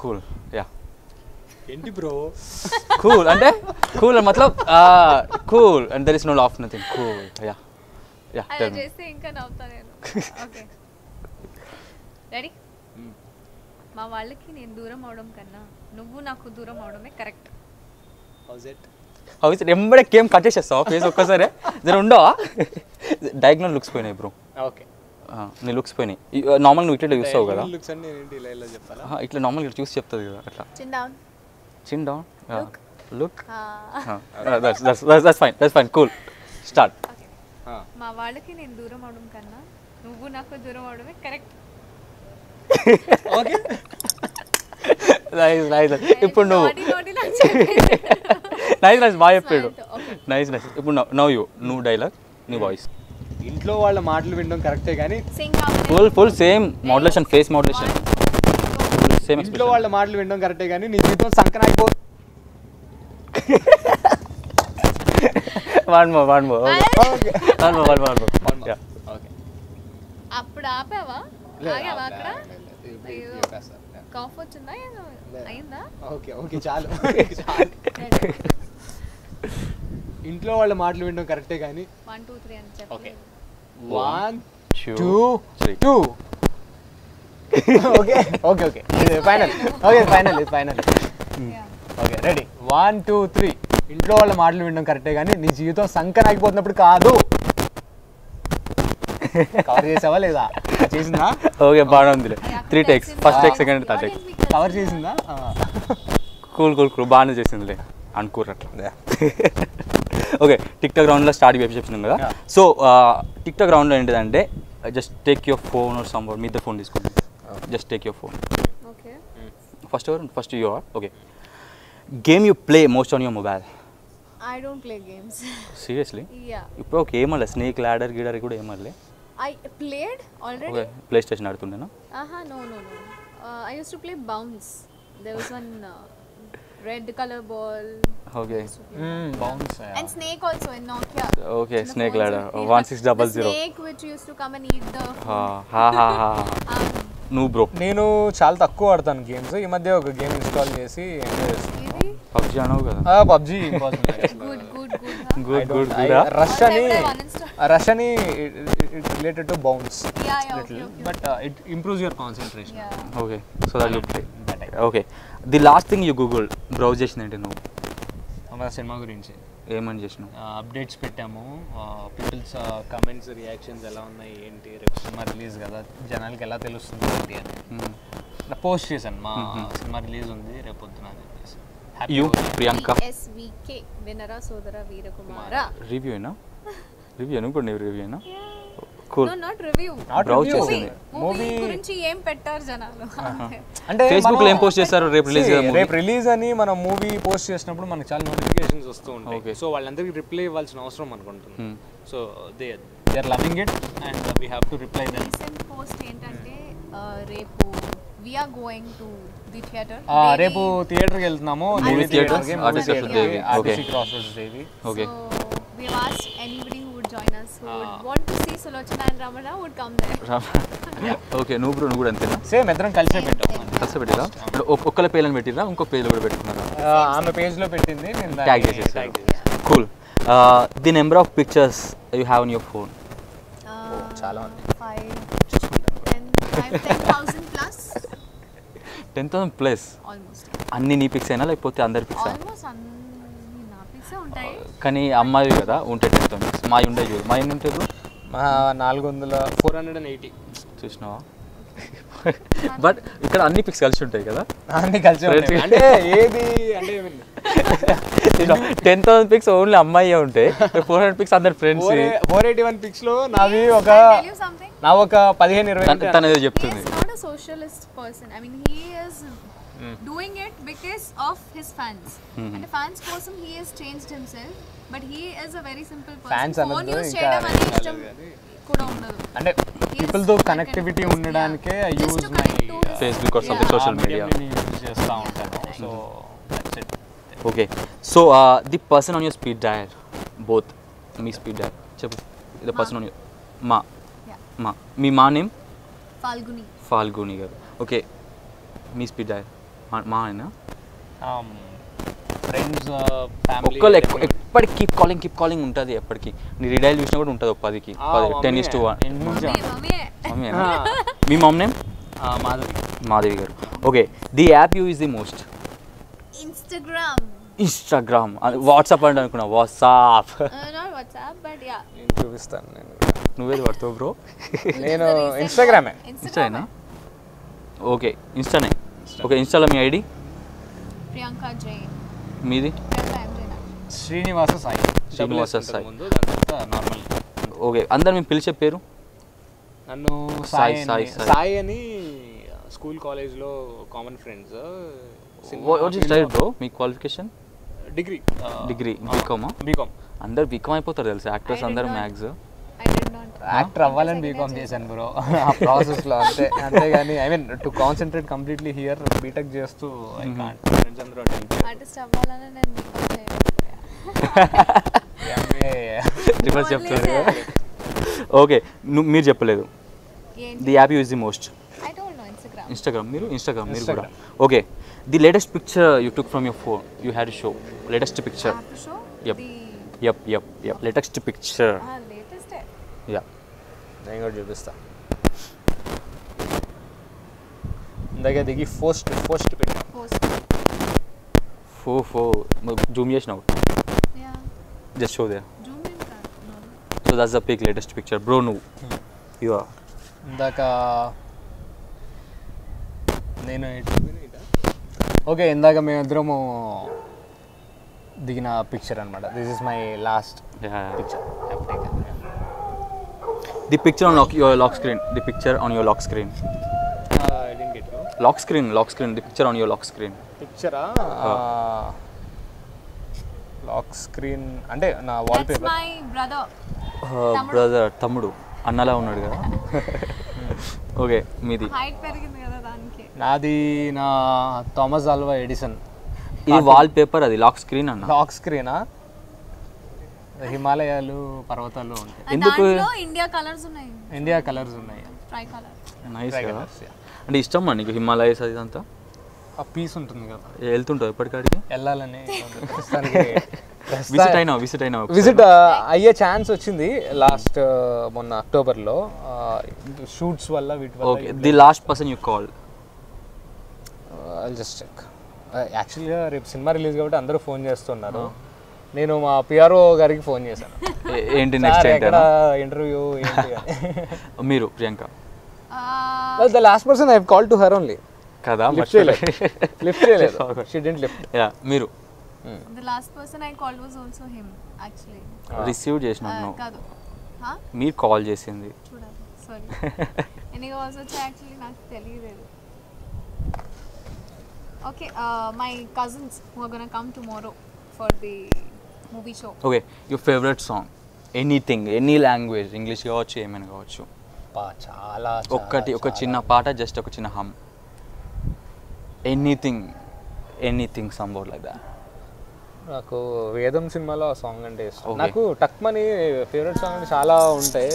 Cool yeah. ఏంటి బ్రో? కూల్ అంటే cool మతలబ్ cool and there is no laugh nothing cool yeah. Yeah చేస్తే ఇంకా నవ్వుతా నేను. ఓకే రెడీ మా వాళ్ళకి నేను దూరం అవడం కన్నా నువ్వు నాకు దూరం అవడమే కరెక్ట్. హౌస్ ఇట్ అవి ఎంబడే కేమ్ కట్ చేసేస్తావా ఫేస్ ఒక్కసారి. జర ఉండవా? డయాగ్నల్ లుక్స్ పోయినాయి బ్రో ఓకే. నీ లుక్స్ పోయినాయి. నార్మల్ నువ్వు ఇట్లా చూస్తావు కదా. ఇట్లా నార్మల్ ఇట్లా చూసి చెప్తుంది కదా అట్లా. Chin down chin down look that's fine that's fine cool start మా వాళ్ళకి నేను దూరం అవడం కన్నా నువ్వు నాకు దూరం అవడమే కరెక్ట్ ఓకే నైస్ నైస్ ఇప్పుడు నువ్వు. నైస్ నైస్ బాగా చెప్పాడు. నైస్ నైస్ ఇప్పుడు నవ్ యూ నువ్వు డైలాగ్ నీ వాయిస్ ఇంట్లో వాళ్ళ మాటలు వినడం కరెక్టే కానీ full full same modulation face modulation same ఇంట్లో వాళ్ళ మాటలు వినడం కరెక్టే కానీ నీ జీవితం one more one more one more one more one more okay అప్పుడు ఆపావా? ఆగావా అక్కడ. కాఫ్ వచ్చిందా అయిందా? ఓకే ఓకే చాలు. ఇంట్లో వాళ్ళ మాటలు వినడం కరెక్టే కానీ? వన్ టూ త్రీ అని ఓకే. చెప్పలేదు one two. Two. Okay okay okay. ఇది ఫైనల్ ఓకే ఫైనల్ ఇది final okay ready one two three. ఇంట్లో వాళ్ళ మాటలు వినడం కరెక్టే కానీ నీ జీవితం సంకనాగిపోతున్నప్పుడు కాదు. కవర్ చేసావా లేదా? చేసిందా? ఓకే బాగానే ఉంది three takes first take second third take cover చేసిందా. కూల్ కూల్ కూల్ బాగానే చేసిందిలే. అనుకోరు అట్లా ఓకే టిక్ టాక్ రౌండ్లో స్టార్ట్ చెప్పి చెప్పినాం కదా. సో టిక్ టాక్ రౌండ్లో ఏంటిదంటే just take your phone or some me phone తీసుకోండి. Just take your phone okay first ఎవరు? First you okay game you play most on your mobile I don't play games seriously yeah ఇప్పుడు ఒక ఏమలే snake ladder గిడర్ కూడా ఏమలే. I played already okay PlayStation ఆడుతుండేనా ఆహా no no no I used to play bounce there was one red colour ball okay bounce and snake also in Nokia. Okay, In the snake phones, ladder, we one had six double the zero. Snake which used to come and eat the. హా హా హా హా Um, నువ్వు bro. నేను చాలా తక్కువ ఆడతాను games ఈ మధ్య ఒక గేమ్ ఇన్స్టాల్ చేసి ఎంజాయ్ చేస్తాను really? పబ్జీ అనవు కదా. PUBG? Good good good rush అని. రష్ అని it related to bounce. But it improves your concentration. Okay so that you play okay the last thing you Google browse చేసిందంటే నువ్వు? మన cinema గురించి. ఏమని చేసినావు? అప్డేట్స్ పెట్టాము. పీపుల్స్ కమెంట్స్ రియాక్షన్స్ ఎలా ఉన్నాయి ఏంటి? రేపు సినిమా రిలీజ్ కదా జనాలకి ఎలా తెలుస్తుంది ఏంటి అని. పోస్ట్ చేశాను. మా సినిమా రిలీజ్ ఉంది రేపు పొద్దున అని చెప్పేసి. యూ. ప్రియాంక వినరా సోదర వీరకుమార. రివ్యూ అయినా రివ్యూ అయినా కూడా రివ్యూ అయినా కూల్ review. చేసింది. Movie గురించి ఏం పెట్టారు జనాలు అంటే Facebook లో ఏం post చేస్తారు? రేపు movie? రేపు రిలీజ్ అని మనం మూవీ పోస్ట్ చేసినప్పుడు మనకు చాలా నోటిఫికేషన్స్ వస్తూ ఉంటాయి. సో వాళ్ళందరికీ రిప్లై ఇవ్వాల్సిన అవసరం అనుకుంటుంది Hmm. So they they are loving it and we have to reply them recent post ఏంటంటే ఆ, రేపు we are going to the theatre రేపు వెళ్తున్నాము the Devi. Okay. Cross roads Devi okay we have asked anybody who would join us. Who would want to see Sulochana and Ramana would come there. Okay నువ్వు bro నువ్వు కూడా అంతేనా? Same ఇద్దరం కలిసే పెట్టాం. కలిసి పెట్టిరా? ఇప్పుడు ఒక్కల పేర్లను పెట్టిరా? ఇంకో పేర్లు కూడా పెట్టుకున్నారా? ఆమె పేజ్లో పెట్టింది నేను ట్యాగ్ చేసేసాను. Cool the number of pictures you have in your phone చాలా. Ten thousand plus Almost. అన్ని నీ పిక్స్ అయినా లేకపోతే అందరి పిక్స్. కానీ అమ్మాయి కదా ఉంటే టెన్ థౌసండ్ మా ఉండే చూడు. మా ఎన్ని ఉంటాయి బ్రో మా నాలుగు వందల ఫోర్ హండ్రెడ్ అండ్ ఎయిటీ. చూసినావా? బట్ ఇక్కడ అన్ని పిక్స్ కలిసి ఉంటాయి కదా? అన్ని కలిసి ఉంటాయి. అంటే ఏది అంటే టెన్ థౌసండ్ పిక్స్ ఓన్లీ అమ్మాయి ఉంటాయి. ఫోర్ హండ్రెడ్ పిక్స్ అందరి ఫ్రెండ్స్ ఫోర్ ఎయిటీ వన్ పిక్స్లో నావి ఒక. నా ఒక పదిహేను ఇరవై తను ఏదో చెప్తుంది. Socialist person. I mean, he is doing it because of his fans. And fans కోసం he has changed himself. But he is a very simple person. Fans Phone అన్నది use ఇంకా చేయడం అనే అది ఇష్టం కూడా ఉండదు. అంటే పీపుల్తో కనెక్టివిటీ ఉండడానికే I use to my Facebook or something social media use చేస్తూ ఉంటాను. So that's it okay so the person on your speed dial both me speed dial చెప్పు. ద పర్సన్ ఆన్ యూర్ మా. మా మీ మా నేమ్ ఫాల్గుని ఫాల్గుని గారు. Okay మీ speed dial మా అయినా ఫ్రెండ్స్ ఫ్యామిలీ ఒక్కళ్ళు ఎక్కువ ఎప్పటికి కీప్ కాలింగ్ కీప్ కాలింగ్ ఉంటుంది ఎప్పటికి. నీ రిడైల్ చూసినా కూడా ఉంటుంది ఒక పదికి. టెన్. ఇస్ టు మీ మామ్ నేమ్ మాధవి. మాధవి గారు. Okay the app you is the most Instagram Instagram WhatsApp అంటే అనుకున్నా. WhatsApp not WhatsApp but yeah నేను చూపిస్తాను నేను. నువ్వేది పడతావు బ్రో నేను ఇన్స్టాగ్రామే ఇన్స్టానా ఓకే ఇన్స్టానే ఓకే ఇన్స్టాలో మీ ఐడి ప్రియాంక జైన్ మీది? శ్రీనివాస సాయి. శ్రీనివాస సాయి. నార్మల్ ఓకే అందరు మేము పిలిచే పేరు? నన్ను సాయి, సాయి సాయి, అని- స్కూల్ కాలేజ్లో common friends what is style bro me qualification degree. Degree బీకామా బీకామ్ అందరు బీకామ్ అయిపోతారు తెలుసు? యాక్టర్స్ అందరు. మ్యాథ్స్ యాక్టర్ అవ్వాలని బీకామ్ చేశాను బ్రో ఆ ప్రాసెస్లో అంతే అంతేగాని I mean to concentrate completely here BTech చేస్తూ ఐ కాంట్ ఫ్రెండ్స్ అందరూ ఆర్టిస్ట్ అవ్వాలని నేను బికామ్ చేయలేకపోయా రివర్స్ చెప్తారు ఓకే నువ్వు మీరు చెప్పలేదు. ఏంటి? The app use the most I don't know Instagram Instagram మీరు ఇన్స్టాగ్రామ్ మీరు కూడా. Okay the latest picture you took from your phone you had show latest picture the yup yup yup latest picture లేటెస్టే yeah నేను కూడా చూపిస్తా ఇందాక దిగి post post పెట్టాం post ఫో ఫో జూమ్ చేసినావు yeah just show the zoom in కాదు no. So that's the pic latest picture bro నువ్వు యు ఇందాక నేను ఓకే ఇందాక మేమిద్దరము దిగిన పిక్చర్ అనమాట this is my last picture the picture on your lock screen the picture on your lock screen lock screen lock screen the picture on your lock screen పిక్చరా lock screen అంటే నా wall That's paper my brother. Brother తమ్ముడు అన్నలా ఉన్నాడు కదా. Okay మీది. Height పెరిగింది కదా దానికి. నాది నా థామస్ ఆల్వా ఎడిసన్ ఇది వాల్ పేపర్ అది లాక్ స్క్రీన్ అన్న? లాక్ స్క్రీనా హిమాలయాలు పర్వతాలు ఉంటాయి. ఎందుకు? ఇండియా కలర్స్ ఉన్నాయి. ఇండియా కలర్స్ ఉన్నాయి. Tricolour nice. అంటే ఇష్టం మా నీకు హిమాలయస్ అది అంతా? ఆ పీస్ ఉంటుంది కదా. వెళ్తుంటావు ఎప్పటికాడికి? వెళ్ళాలని విజిట్ అయినావు? విజిట్ అయినావు విజిట్ అయ్యే ఛాన్స్ వచ్చింది లాస్ట్ మొన్న అక్టోబర్లో షూట్స్ వల్ల వీటి ఓకే వల్ల the last person you call just check యాక్చువల్గా రేపు సినిమా రిలీజ్ కాబట్టి అందరూ ఫోన్ చేస్తున్నారు. నేను మా పిఆర్ఓ గారికి ఫోన్ చేశాను. ఏంటి నెక్స్ట్ "సార్, ఏంటి ఎక్కడ ఇంటర్వ్యూ ఏంటి మీరు Priyanka? The last person I call to her only కదా లిఫ్ట్ చేయలేదు. లిఫ్ట్ చేయలేదు. షీ డెంట్ లిఫ్ట్ యా మీరు? The last person I call was also him actually receive చేసినాను కాదు. Huh? మీరు కాల్ చేసింది. చూడాలి. సారీ కాల్స్ వచ్చా యాక్చువల్లీ నాకు తెలియలేదు. Okay my cousins who are gonna come tomorrow for the movie show okay your favourite song anything any language English కావచ్చు ఏమైనా కావచ్చు. చాలా ఒక్కటి ఒక చిన్న పాట జస్ట్ ఒక చిన్న హమ్ ఎనీథింగ్ ఎనీథింగ్ సంబౌట్ లైక్ దాట్ నాకు వేదం సినిమాలో ఆ సాంగ్ అంటే ఇష్టం. నాకు టక్మని ఫేవరెట్ సాంగ్ అంటే చాలా ఉంటాయి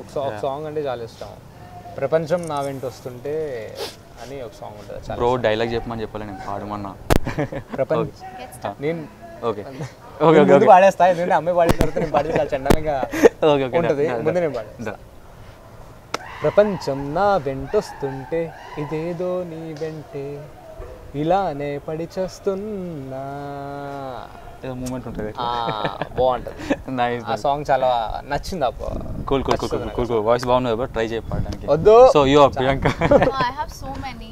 ఒక సాంగ్ అంటే చాలా ఇష్టం. ప్రపంచం నా వెంట వస్తుంటే అని ఒక సాంగ్ ఉంటుంది. చాలా బ్రో డైలాగ్ చెప్పమని చెప్పాలి నేను పాడమన్నా. ప్రపంచం. నేను ఓకే ముందు ఓకే పాడేస్తా ఎందుకంటే అమ్మాయి పాడిన తర్వాత నేను పాడితే చాలా చండాలంగా ఓకే ఓకే ఉంటుంది. ముందు నేను పాడేస్తా. ప్రపంచం నా వెంటొస్తుంటే ఇదేదో నీ వెంటే ఇలానే పడి చేస్తున్నా. ఏదో మూమెంట్ ఉంటుంది. బాగుంటది. నైస్ ఆ సాంగ్ చాలా నచ్చింది అప్పుడు cool cool cool cool cool voice బాగుంది కదా ట్రై చేయడానికి వద్దు. So you are Priyanka I have so many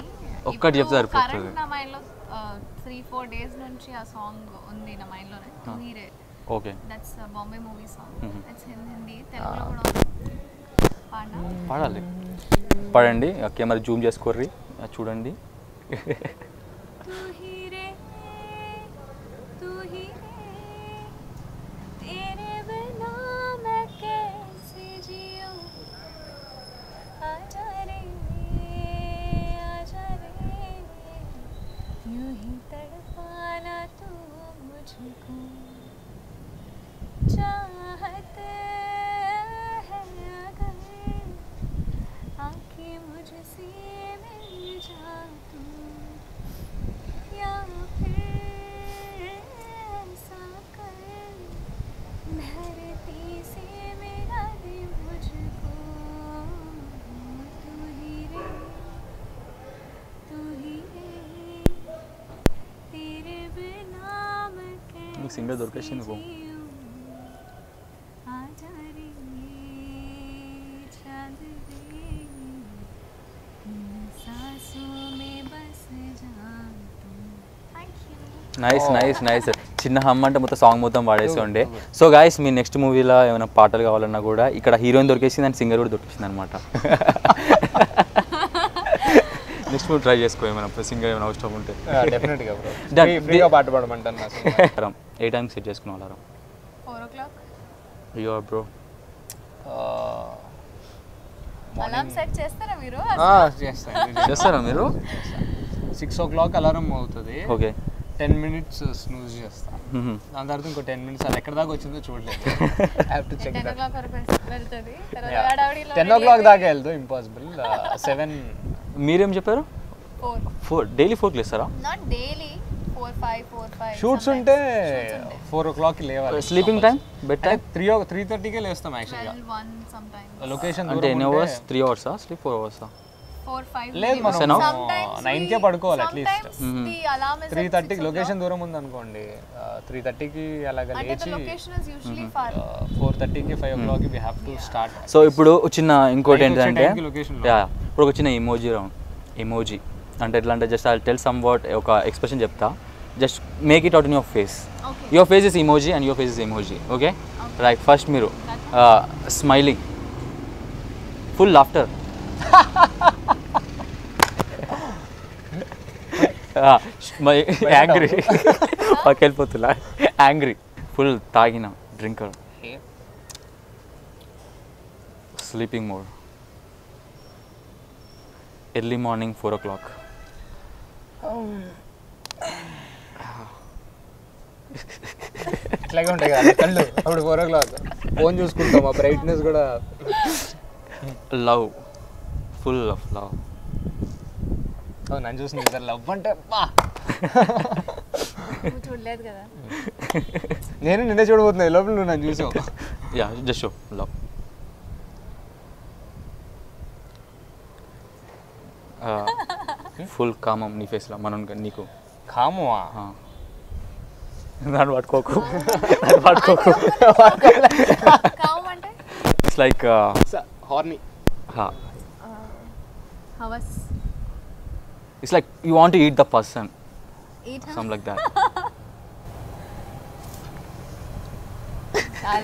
ఒక్కటి చెప్తే సరిపోతుంది. కరెంట్ నా మైండ్లో త్రీ ఫోర్ డేస్ నుంచి ఆ సాంగ్ ఉంది నా మైండ్లోనే తుహీరే okay that's Bombay movie song that's Hindi తెలుగులో కూడా పాడాలి? పాడండి. కెమెరా జూమ్ చేసుకోర్రి. చూడండి. తూ హీరే తూ హీరే यूँ ही तड़पाना तू मुझको। चाहत है अगर आके मुझसे मिल जा तू, या फिर ऐसा कर, धरती से मिला दे నీకు సింగర్ దొరికేసి నువ్వు నైస్ నైస్ oh. నైస్ చిన్న హమ్ అంటే మొత్తం సాంగ్ మొత్తం పాడేసి సో గాయస్ మీ నెక్స్ట్ మూవీలో ఏమైనా పాటలు కావాలన్నా కూడా ఇక్కడ హీరోయిన్ దొరికేసింది అండ్ సింగర్ కూడా దొరికేసింది అనమాట నెక్స్ట్ మూవీ ట్రై చేసుకో ఏమైనా సింగర్ ఏమైనా అవసరం ఉంటే. పాట పాడమంటాను ఏ టైం సెట్ చేసుకున్న అలారం? Four o'clock. అయ్యో బ్రో. అలారం సెట్ చేస్తారా మీరు? చేస్తారా మీరు? సిక్స్ ఓ క్లాక్ అలారం అవుతుంది. ఓకే. టెన్ మినిట్స్ స్నూజ్ చేస్తాను దాని తర్వాత ఇంకో టెన్ మినిట్స్ అది ఎక్కడ దాకా వచ్చిందో చూడలేదు. Have to check ten o'clock దాకా వెళ్తాం ఇంపాసిబుల్ సెవెన్ మీరేం చెప్పారు? ఫోర్. ఫోర్ డైలీ ఫోర్కి లేస్తారా? Not daily. షూట్స్ ఉంటే ఫోర్ ఓ క్లాక్కి లేవాలి. Sleeping time bed time three three థర్టీకే లేస్తాం యాక్చువల్గా వన్ సమ్ టైమ్ లొకేషన్ అంటే ఎన్ని అవర్స్ త్రీ అవర్సా స్లీప్ ఫోర్ అవర్సా లేదు మనం Sometimes నైన్ we- కే పడుకోవాలి అట్లీస్ట్ త్రీ at థర్టీకి. లొకేషన్ దూరం ఉంది అనుకోండి త్రీ థర్టీకి అలాగ లేచి location is usually far. Four థర్టీకి ఫైవ్ ఓ క్లాక్కి we have to start so ఇప్పుడు చిన్న ఇంకోటి ఏంటంటే ఇప్పుడు ఒక చిన్న ఇమోజీ రౌండ్ ఇమోజీ అంటే ఎట్లా అంటే just I tell some what ఒక ఎక్స్ప్రెషన్ చెప్తా. Just make it out in your face Okay. Your face is emoji and your face is emoji okay right first మీరు స్మైలింగ్ ఫుల్ లాఫ్టర్ యాంగ్రీ పక్కెళ్ళిపోతున్నా angry full తాగిన drinker sleeping mode early morning four o'clock ఇట్లాగే ఉంటాయి కదా కళ్ళు. అప్పుడు ఫోర్ ఓ క్లాక్ ఫోన్ చూసుకుంటాం ఆ బ్రైట్నెస్ కూడా. లవ్ ఫుల్ ఆఫ్ లవ్ నన్ను చూసి నిజం లవ్ అంటే చూడలేదు కదా. నేను నిన్నే చూడబోతున్నా లోపల నువ్వు నన్ను చూసావు. Yeah just show love full కామం నీ ఫేస్లో మనం నీకు కామువా దాన్ని పట్టుకోకు దాన్ని పట్టుకోకు కామ్ అంటే it's like horny హవస్ it's like you want eat the person eat some like that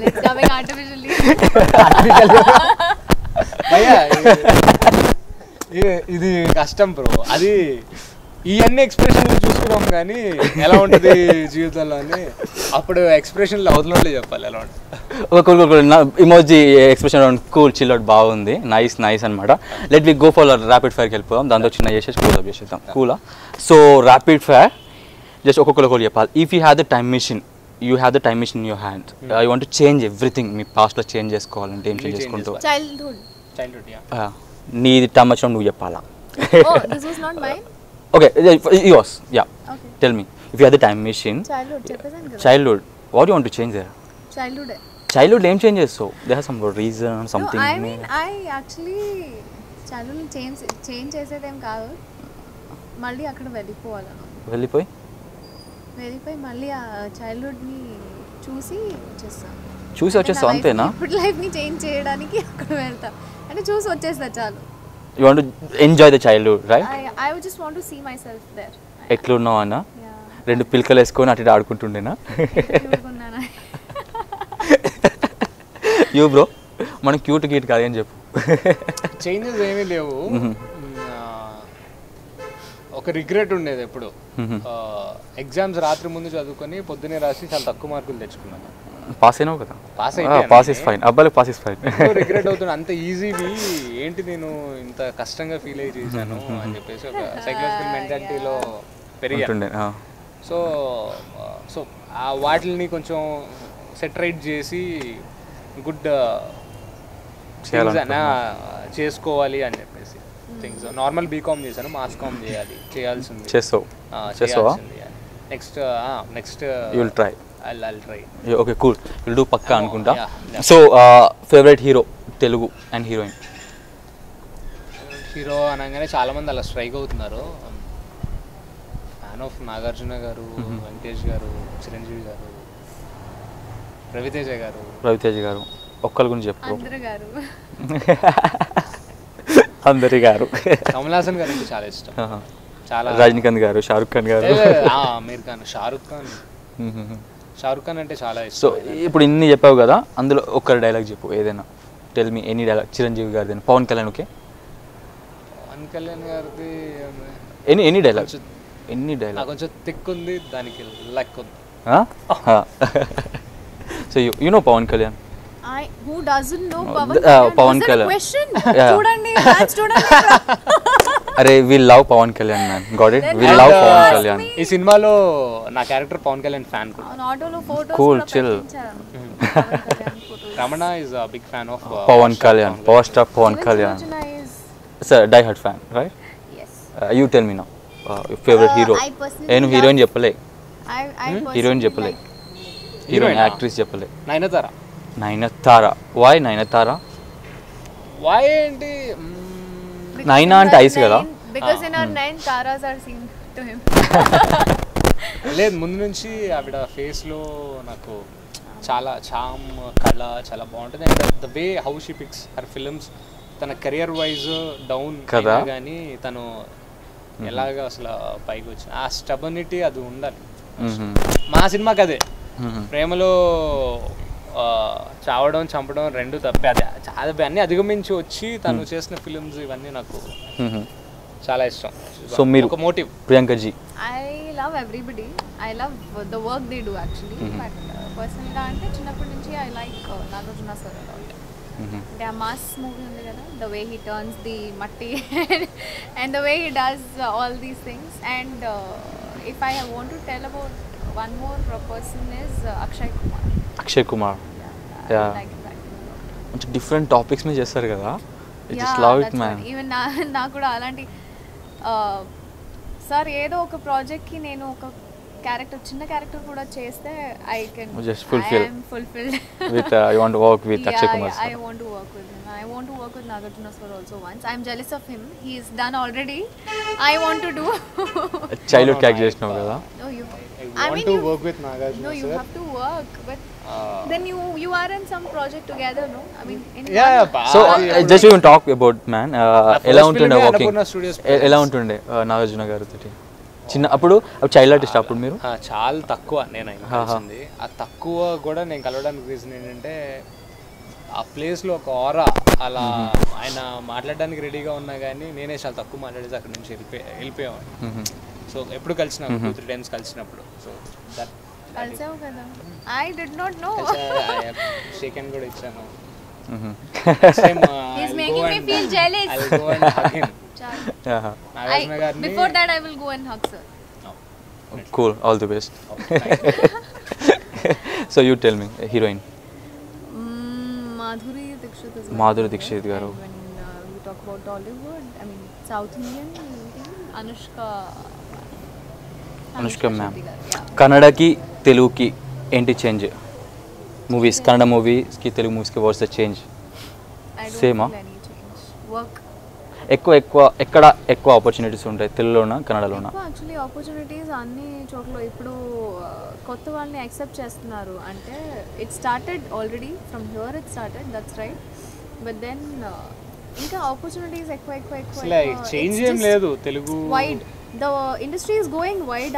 it's coming artificially. అయ్యా ఇది- ఇది కష్టం బ్రో. అది ఇవన్నీ ఎక్స్ప్రెషన్లు చూసుకున్నాం కానీ ఎలా ఉంటుంది జీవితంలో అని అప్పుడు ఎక్స్ప్రెషన్లు అవతల చెప్పాలి ఎలా ఉంటుంది? Emoji expression cool chill out బాగుంది. నైస్ నైస్ అనమాట let we go for rapid ఫైర్కి వెళ్ళిపోదాం దాంతో చిన్న చేసేసి కూల్ అప్ చేసేద్దాం. కూలా సో ర్యాపిడ్ ఫైర్ జస్ట్ ఒక్కొక్కరు ఒకటి చెప్పాలి. If you have the time machine you have the time machine in your hand I want change everything మీ పాస్ట్లో చేంజ్ చేసుకోవాలంటే ఏం చేంజ్ చేసుకుంటూ. childhood. చైల్డ్హుడ్ టైమ్ వచ్చిన నువ్వు చెప్పాలా? Okay యోస్ yeah tell me if you have the time machine childhood what you want to change there childhood childhood ఏం change చేస్తావు? They have some reason something I mean I actually childhood change change చేసేదేం కాదు. మళ్ళీ అక్కడ వెళ్ళిపోవాలను వెళ్ళిపోయి? వెళ్ళిపోయి మళ్ళీ ఆ చైల్డ్హుడ్ని చూసి వచ్చేస్తాను చూసి వచ్చేస్తావు అంతేనా? ఇప్పుడు లైఫ్ని చేంజ్ చేయడానికి అక్కడ వెళ్తా. అంటే చూసి వచ్చేస్తా చాలు. You want enjoy the childhood right I I would just want to see myself there ఎట్లున్నావు అన్న? రెండు పిలకలు వేసుకొని అటు ఆడుకుంటుండేనా? యూ బ్రో మనం క్యూట్ గీట్ కాదు అని చెప్పు? చేంజెస్ ఏమీ లేవు. ఒక రిగ్రెట్ ఉండేది ఎప్పుడు. ఎగ్జామ్స్ రాత్రి ముందు చదువుకొని పొద్దునే రాసి చాలా తక్కువ మార్కులు తెచ్చుకున్నాను. పాస్ అయినావు కదా? పాస్ పాస్ ఇస్ ఫైన్ అబ్బాయిలకు పాస్ ఇస్ ఫైన్ రిగ్రెట్ అవుతున్నా. అంత ఈజీవి ఏంటి నేను ఇంత కష్టంగా ఫీల్ అయ్యి చేశాను అని చెప్పేసి ఒక సైకలాజికల్ మెంటాలిటీలో పెరిగాను. సో సో ఆ వాటిని కొంచెం సెటరైట్ చేసి గుడ్ చేయాలనుకుంటున్నా. చేసుకోవాలి అని చెప్పేసి థింగ్స్ నార్మల్ బీకామ్ చేశాను మాస్ కామ్ చేయాలి. చేయాల్సింది. చేస్తావు. చేస్తావా? Next next you okay cool will do పక్కా అనుకుంటా. yeah, yeah. So favourite hero Telugu and heroine hero అనగానే చాలా మంది అలా స్ట్రైక్ అవుతున్నారు. ఫ్యాన్ ఆఫ్ నాగార్జున గారు వెంకటేష్ గారు చిరంజీవి గారు రవితేజ గారు. రవితేజ్ గారు ఒక్కరి గురించి చెప్పు అందరు గారు. అందరి గారు. కమల్ హాసన్ గారు అంటే చాలా ఇష్టం. చాలా రజనీకాంత్ గారు షారుఖ్ ఖాన్ గారు. అమీర్ ఖాన్ షారుఖ్ ఖాన్. షారుఖ్ ఖాన్ అంటే చాలా సో ఇష్టం ఇప్పుడు ఇన్ని చెప్పావు కదా అందులో ఒక్క డైలాగ్ చెప్పు ఏదైనా. Tell me any dialogue Chiranjeevi గారిది పవన్ కళ్యాణ్ ఓకే? పవన్ కళ్యాణ్ గారిది ఎనీ ఎనీ డైలాగ్ కొంచెం- ఎనీ నాకు డైలాగ్ కొంచెం థిక్ ఉంది దానికి లెక్ ఉంది. So you you know Pawan Kalyan? I who doesn't know Pawan Kalyan? Pawan Was that a Kalyan. question? Yeah. చూడండి చూడండి. అరే we love Pawan Kalyan man got it we love Pawan. Kalyan. ఈ సినిమాలో నా character Pawan Kalyan fan Kalyan photos. Ramana is big fan of Pawan Kalyan power star Pawan Kalyan. Sir die hard fan right yes. You tell me now favourite Uh, hero నేను heroine చెప్పలే. I, I heroine personally చెప్పలే. like- heroine? Actress చెప్పలే. నయనతార నయనతార వాయ్ నయనతార వాయ్ ఏంటి? In అంటే ice కదా? nine- Because in our nine taras are seen to him. లేదు ముందు నుంచి ఆవిడ ఫేస్లో నాకు చాలా చామ్ కళ చాలా బాగుంటుంది and the way how she picks her films తన కెరియర్ వైజ్ డౌన్ కదా? కానీ తను ఎలాగ అసలు పైకి వచ్చిన ఆ స్టబనిటీ అది ఉండాలి. మా సినిమాకి అదే. ప్రేమలో చావడం చంపడం రెండు తప్పే. అదే చాలా అన్ని అధిగమించి వచ్చి తను చేసిన ఫిల్మ్స్ ఇవన్నీ నాకు. చాలా ఇష్టం. So మీరు- ఒక motive. Priyanka ji? I love everybody. I love the work they do actually. But uh, personally అంటే చిన్నప్పటి నుంచి ఐ లైక్ నాగార్జున సార్ అంటే ఆ మాస్ మూవీ ఉంది కదా the way he turns the మట్టి and the way he does all these things and if I want to tell about one more person is Akshay Kumar Akshay Kumar. కొంచెం different topics మీద చేస్తారు కదా. It is even నా నా కూడా అలాంటి sir ఏదో ఒక ప్రాజెక్ట్కి నేను ఒక క్యారెక్టర్ చిన్న క్యారెక్టర్ కూడా చేస్తే I can just fulfil fulfil with I want to work with Akshay Kumar I want to work with I want to work with Nagarjuna sir also once I am jealous of him he is done already I want to do child క్యాక్ చేసినావు కదా. I want to work with Nagarjuna sir you have to work but but then you you are in some project together, no? I mean, in Yeah, yeah, ba- so అది just you talk about man ఎలా first ఉంటుండే walking ఎలా ఉంటుండే uh, Nagarjuna గారితో చిన్న అప్పుడు child artist అప్పుడు మీరు? చాలా తక్కువ నేను ఆ తక్కువ కూడా నేను కలవడానికి రీజన్ ఏంటంటే ఆ ప్లేస్లో ఒక ఆరా అలా ఆయన మాట్లాడడానికి రెడీగా ఉన్నా కానీ నేనే చాలా తక్కువ మాట్లాడేసి అక్కడ నుంచి వెళ్ళిపోయి వెళ్ళిపోయాను సో ఎప్పుడు కలిసిన టూ త్రీ టైమ్స్ కలిసినప్పుడు. సో దట్ కలిసావు కదా I did not no shake hand కూడా ఇచ్చాను He's making me feel jealous. Nagarjuna గారిని Before that, I will go and hug sir. Cool all the best so you tell me heroine Mm, Madhuri Dixit is one Madhuri favorite. Dixit garu. And when uh, we talk about Tollywood, I mean South Indian, Anushka. Anushka ma'am Shetty garu, Yeah. కన్నడకి తెలుగుకి ఏంటి change movies Kannada మూవీస్కి తెలుగు మూవీస్కి what's the change. Work. ఎక్కువ ఎక్కువ ఎక్కడ ఎక్కువ opportunities ఉంటాయి? తెలుగులోనా కన్నడలోనా యాక్చువల్లీ ఆపర్చునిటీస్ అన్ని చోట్ల ఇప్పుడు కొత్త వాళ్ళని యాక్సెప్ట్ చేస్తున్నారు. అంటే it started already from here it started that's right but then ఇంకా ఆపర్చునిటీస్ ఎక్కువ ఎక్కువ ఎక్కువ చేంజ్ ఏం లేదు. Telugu wide the industry is going wide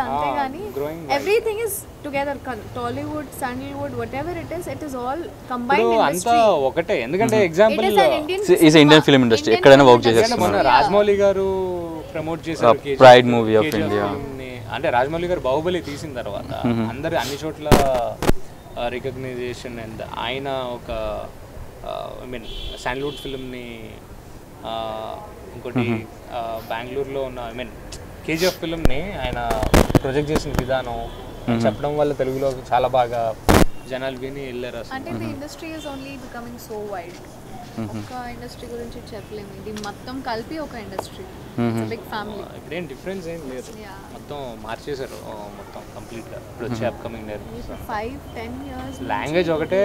growing wide. Everything is together Tollywood Sandalwood whatever it is it is all combined అంతా industry ఒకటే. ఎందుకంటే example is Indian is a Indian film industry. ఎక్కడైనా work చేసేస్తున్నారు. మొన్న రాజమౌళి గారు promote చేశారు Uh, KGF Pride movie of KGF India. film ని. అంటే రాజమౌళి గారు బాహుబలి తీసిన తర్వాత అందరు అన్ని చోట్ల రికగ్నైజేషన్ అండ్ ఆయన ఒక ఐ మీన్ శాండ్ల్వుడ్ ఫిల్మ్ని ఇంకోటి బెంగళూరులో ఉన్న ఐ మీన్ కేజీఎఫ్ ఫిల్మ్ని ఆయన ప్రొజెక్ట్ చేసిన విధానం చెప్పడం వల్ల తెలుగులో చాలా బాగా జనాలు విని వెళ్ళారు అసలు. అంటే the industry is only becoming so wide. ఒక ఇండస్ట్రీ గురించి చెప్పలేము. ఇది మొత్తం కలిపి ఒక ఇండస్ట్రీ. బిగ్ ఫ్యామిలీ ఇప్పుడేం డిఫరెన్స్ ఏం లేదు. మొత్తం మార్చేశారు మొత్తం కంప్లీట్గా ఇప్పుడు వచ్చే upcoming five ten years language ఒకటే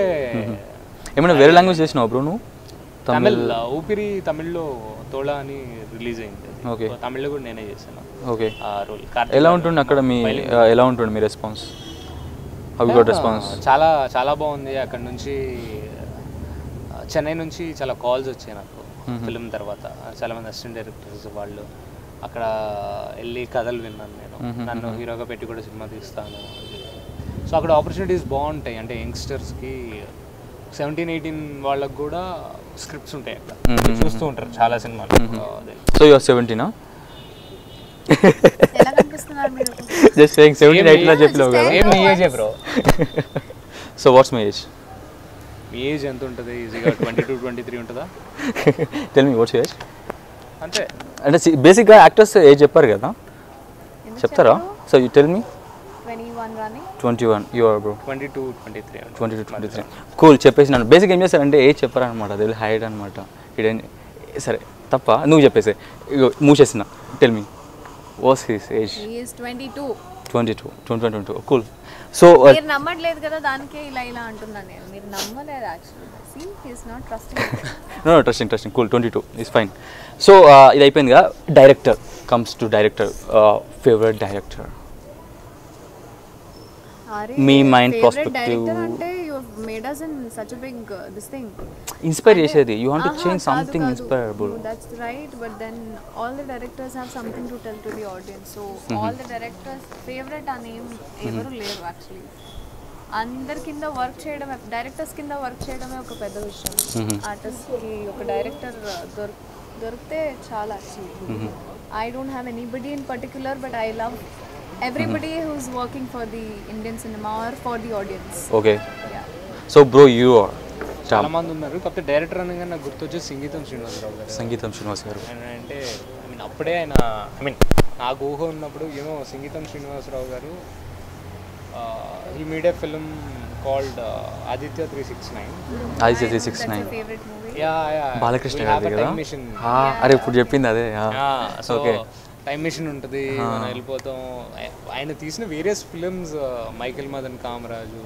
ఏమైనా వేరే లాంగ్వేజ్ చేసినావు బ్రో నువ్వు? తమిళ్ ఊపిరి తమిళ్ళో తోళ అని రిలీజ్ అయింది. సో తమిళ్ళో కూడా నేనే చేశాను. ఓకే. ఆ రోల్. ఎలా ఉంటుండే అక్కడ మీ ఎలా ఉంటుండే మీ రెస్పాన్స్? హౌ రెస్పాన్స్ చాలా చాలా బాగుంది. అక్కడ నుంచి చెన్నై నుంచి చాలా కాల్స్ వచ్చాయి నాకు ఫిల్మ్ తర్వాత. చాలా మంది అసిస్టెంట్ డైరెక్టర్స్ వాళ్ళు అక్కడ వెళ్ళి కథలు విన్నాను నేను. నన్ను హీరోగా పెట్టి కూడా సినిమా తీస్తాను. సో అక్కడ ఆపర్చునిటీస్ బాగుంటాయి. అంటే యంగ్స్టర్స్కి సెవెంటీన్ ఎయిటీన్ వాళ్ళకి కూడా స్క్రిప్ట్స్ ఉంటాయి చూస్తూ ఉంటారు చాలా సినిమాలు. సో యూఆర్ సెవెంటీనా ఎలా కనిపిస్తున్నారు మీరు? జస్ట్ సేయింగ్ సెవెంటీన్ ఎయిట్లో చెప్పినావు కదా. ఏం నీ ఏజే bro so what's my age me age ఎంత ఉంటుంది? ఈజీగా ట్వంటీ టూ ట్వంటీ త్రీ ఉంటుందా టెల్ మీ వాట్స్ ఏజ్ అంతే అంటే బేసిక్గా యాక్టర్స్ ఏజ్ చెప్పారు కదా? చెప్తారా? So you tell me twenty one running twenty one you are bro twenty two twenty three twenty two twenty three cool చెప్పేసి నన్ను. Basic ఏం చేస్తారంటే ఏజ్ చెప్పారనమాట. అది హైడ్ అనమాట ఇడేం సరే తప్ప నువ్వు చెప్పేసి. మూసేసిన. Tell me was his age twenty two twenty two twenty twenty two cool so మీరు నమ్మట్లేదు కదా దానికే ఇలా ఇలా అంటున్నాను నేను. మీరు నమ్మలేదు actually see he's not trusting no trusting interesting cool twenty two is fine so ఇది అయిపోయింది కదా. Director comes to director favourite director me made a big uh, inspire చేసేది. You want change something inspirable that's right but then all the directors have something to tell to the audience so all the directors favourite అని ఎవరు లేరు actually అందరి కింద work చేయడమే directors కింద work చేయడమే ఒక పెద్ద విషయం. ఆర్టిస్ట్కి ఒక డైరెక్టర్ దొర దొరికితే చాలా actually I don't have anybody in particular but I love everybody who's working for the Indian cinema or for the audience okay so bro you are చాలా మంది ఉన్నారు. కాకపోతే డైరెక్టర్ అనగా నాకు గుర్తొచ్చి సంగీతం శ్రీనివాసరావు గారు. సంగీతం శ్రీనివాస్ గారు. అంటే ఐ మీన్ అప్పుడే ఆయన ఐ మీన్ నాకు ఊహ ఉన్నప్పుడు యూనో సంగీతం శ్రీనివాసరావు గారు ఈ media film called Aditya three six nine. Aditya three six nine. Favourite movie yeah yeah Balakrishna కదా? మిషన్ ఆ, అరే ఇప్పుడు చెప్పింది అదే సో ఓకే. టైం మిషన్ ఉంటుంది మనం వెళ్ళిపోతాం. ఆయ- ఆయన తీసిన various films Michael Madan Kamaraju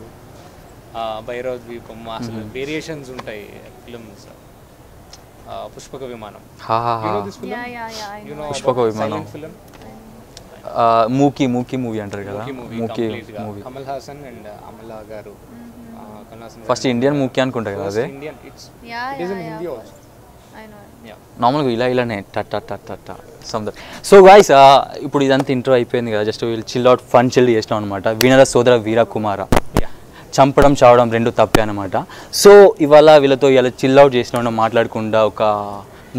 ఆ, భైరవ ద్వీపం అసలు వేరియేషన్స్ ఉంటాయి films Pushpaka Vimanam. Yeah yeah yeah you know Pushpaka Vimanam. Film మూకీ మూకీ movie అంటారు కదా. మూవీ మూకీ కంప్లీట్గా. మూవీ కమల్ హాసన్ అండ్ అమలా గారు ఫస్ట్ ఇండియన్ మూకీ అనుకుంటా కదా అదే. Indian it's yeah it is in Hindi also I know నార్మల్గా ఇలా ఇలానే టట్ టట్ సమ్దర్ సో గాయస్ ఇప్పుడు ఇదంతా ఇంట్రో అయిపోయింది కదా జస్ట్ వీళ్ళు చిల్ అవుట్ ఫన్ చిల్ చేసినాం అనమాట వీణర సోదర వీరకుమార. చంపడం చావడం రెండు తప్పే అనమాట సో ఇవాళ వీళ్ళతో ఇలా చిల్ అవుట్ చేసిన మాట్లాడకుండా ఒక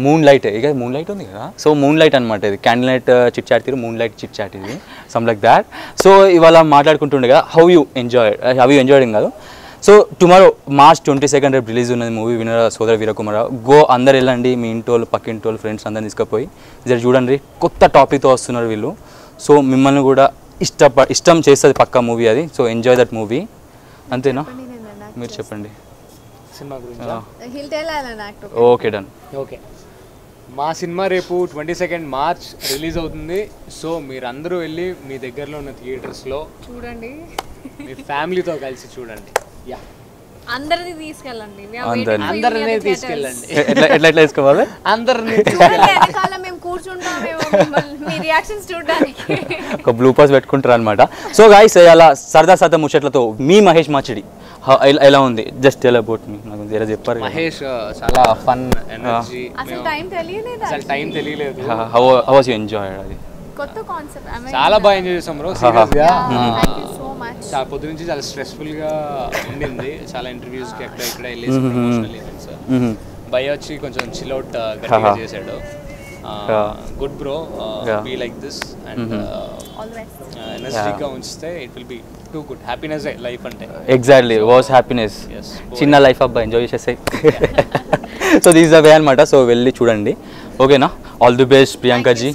మూన్ లైట్ ఇక మూన్ లైట్ ఉంది కదా? సో మూన్ లైట్ అనమాట ఇది. క్యాండిల్ లైట్ చిట్ చాట్ తీరు మూన్ లైట్ చిట్ చాట్ ఇది. సమ్ లైక్ దాట్ సో ఇవాళ మాట్లాడుకుంటుండే కదా how you enjoy how you enjoying కాదు? So tomorrow March twenty second రేపు రిలీజ్ ఉన్నది మూవీ వినర సోదర వీరకుమార? గో అందరు వెళ్ళండి మీ ఇంటోళ్ళు పక్కింటోళ్ళు ఫ్రెండ్స్ అందరిని తీసుకుపోయి జర చూడండి కొత్త టాపిక్తో వస్తున్నారు వీళ్ళు. సో మిమ్మల్ని కూడా ఇష్టప ఇష్టం చేస్తుంది పక్క మూవీ అది. సో ఎంజాయ్ దట్ మూవీ అంతేనా? మీరు చెప్పండి. ఓకే డన్ ఓకే మా సినిమా రేపు ట్వంటీ సెకండ్ మార్చ్ రిలీజ్ అవుతుంది. సో మీరందరూ వెళ్ళి మీ దగ్గరలో ఉన్న థియేటర్స్లో చూడండి. మీ ఫ్యామిలీతో కలిసి చూడండి. తీసుకెళ్ళండి. అందరిని. తీసుకెళ్ళండి. ఎట్లా ఎట్లా ఎట్లా వేసుకోవాలి? అందరినీ చూడండి వెనకాల మేము కూర్చుంటాం మేము మిమ్మల్ని- మీ రియాక్షన్స్ చూడడానికి. ఒక బ్లూ పాస్ పెట్టుకుంటారు అనమాట సో గాయస్ అలా సరదా సరదా ముచ్చట్లతో మీ మహేష్ మాచిడి. హ- ఎలా- ఎలా ఉంది? జస్ట్ ఎలా బోట్ మీ నాకు జర చెప్పారు మహేష్ చాలా ఫన్ ఎనర్జీ అసలు టైం తెలియలేదు? అసలు టైం తెలియలేదు. హౌ వాజ్ యూ ఎంజాయ్ అది కొత్త కాన్సెప్ట్ చాలా బాగా ఎంజాయ్ చేసాం బ్రో సీరియస్గా చాలా పొద్దు నుంచి చాలా స్ట్రెస్ఫుల్గా ఉండింది. చాలా ఇంటర్వ్యూస్కి అక్కడ ఇక్కడ వెళ్ళేసి ప్రమోషనల్ ఈవెంట్స్ భయ వచ్చి కొంచెం చిల్అవుట్ గట్టిగా చేశాడు. Good bro be like this and ఎనర్జెటిక్గా ఉంచితే it will be too good happiness life అంటే. ఎగ్జాక్ట్లీ వాస్ హ్యాపీనెస్ చిన్న లైఫ్ అబ్బా ఎంజాయ్ చేసేసాయి సో దీస్ ద వే అనమాట సో వెళ్ళి చూడండి. ఓకేనా? All the best Priyanka ji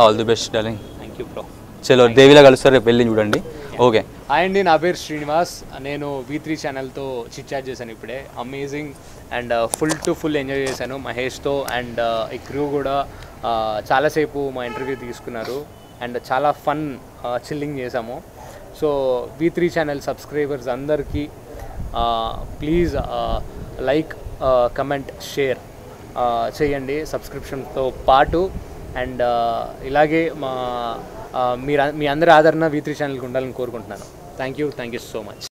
all the best darling thank you bro చలో దేవిలా కలుస్తారు రేపు వెళ్ళి చూడండి. ఓకే హాయ్ అండి. నా పేరు శ్రీనివాస్. నేను వి త్రీ ఛానల్తో చిట్చాట్ చేశాను ఇప్పుడే. Amazing and full to full enjoy చేశాను. మహేష్తో అండ్ ఈ క్రూ కూడా uh, చాలాసేపు మా ఇంటర్వ్యూ తీసుకున్నారు. అండ్ చాలా ఫన్ చిల్లింగ్ చేశాము. So we three channel subscribers అందరికీ ప్లీజ్ లైక్ కమెంట్ షేర్ చేయండి సబ్స్క్రిప్షన్తో పాటు. అండ్ ఇలాగే మా మీరు మీ అందరి ఆదరణ వీత్రి త్రీ ఛానల్కి ఉండాలని కోరుకుంటున్నాను. Thank you thank you so much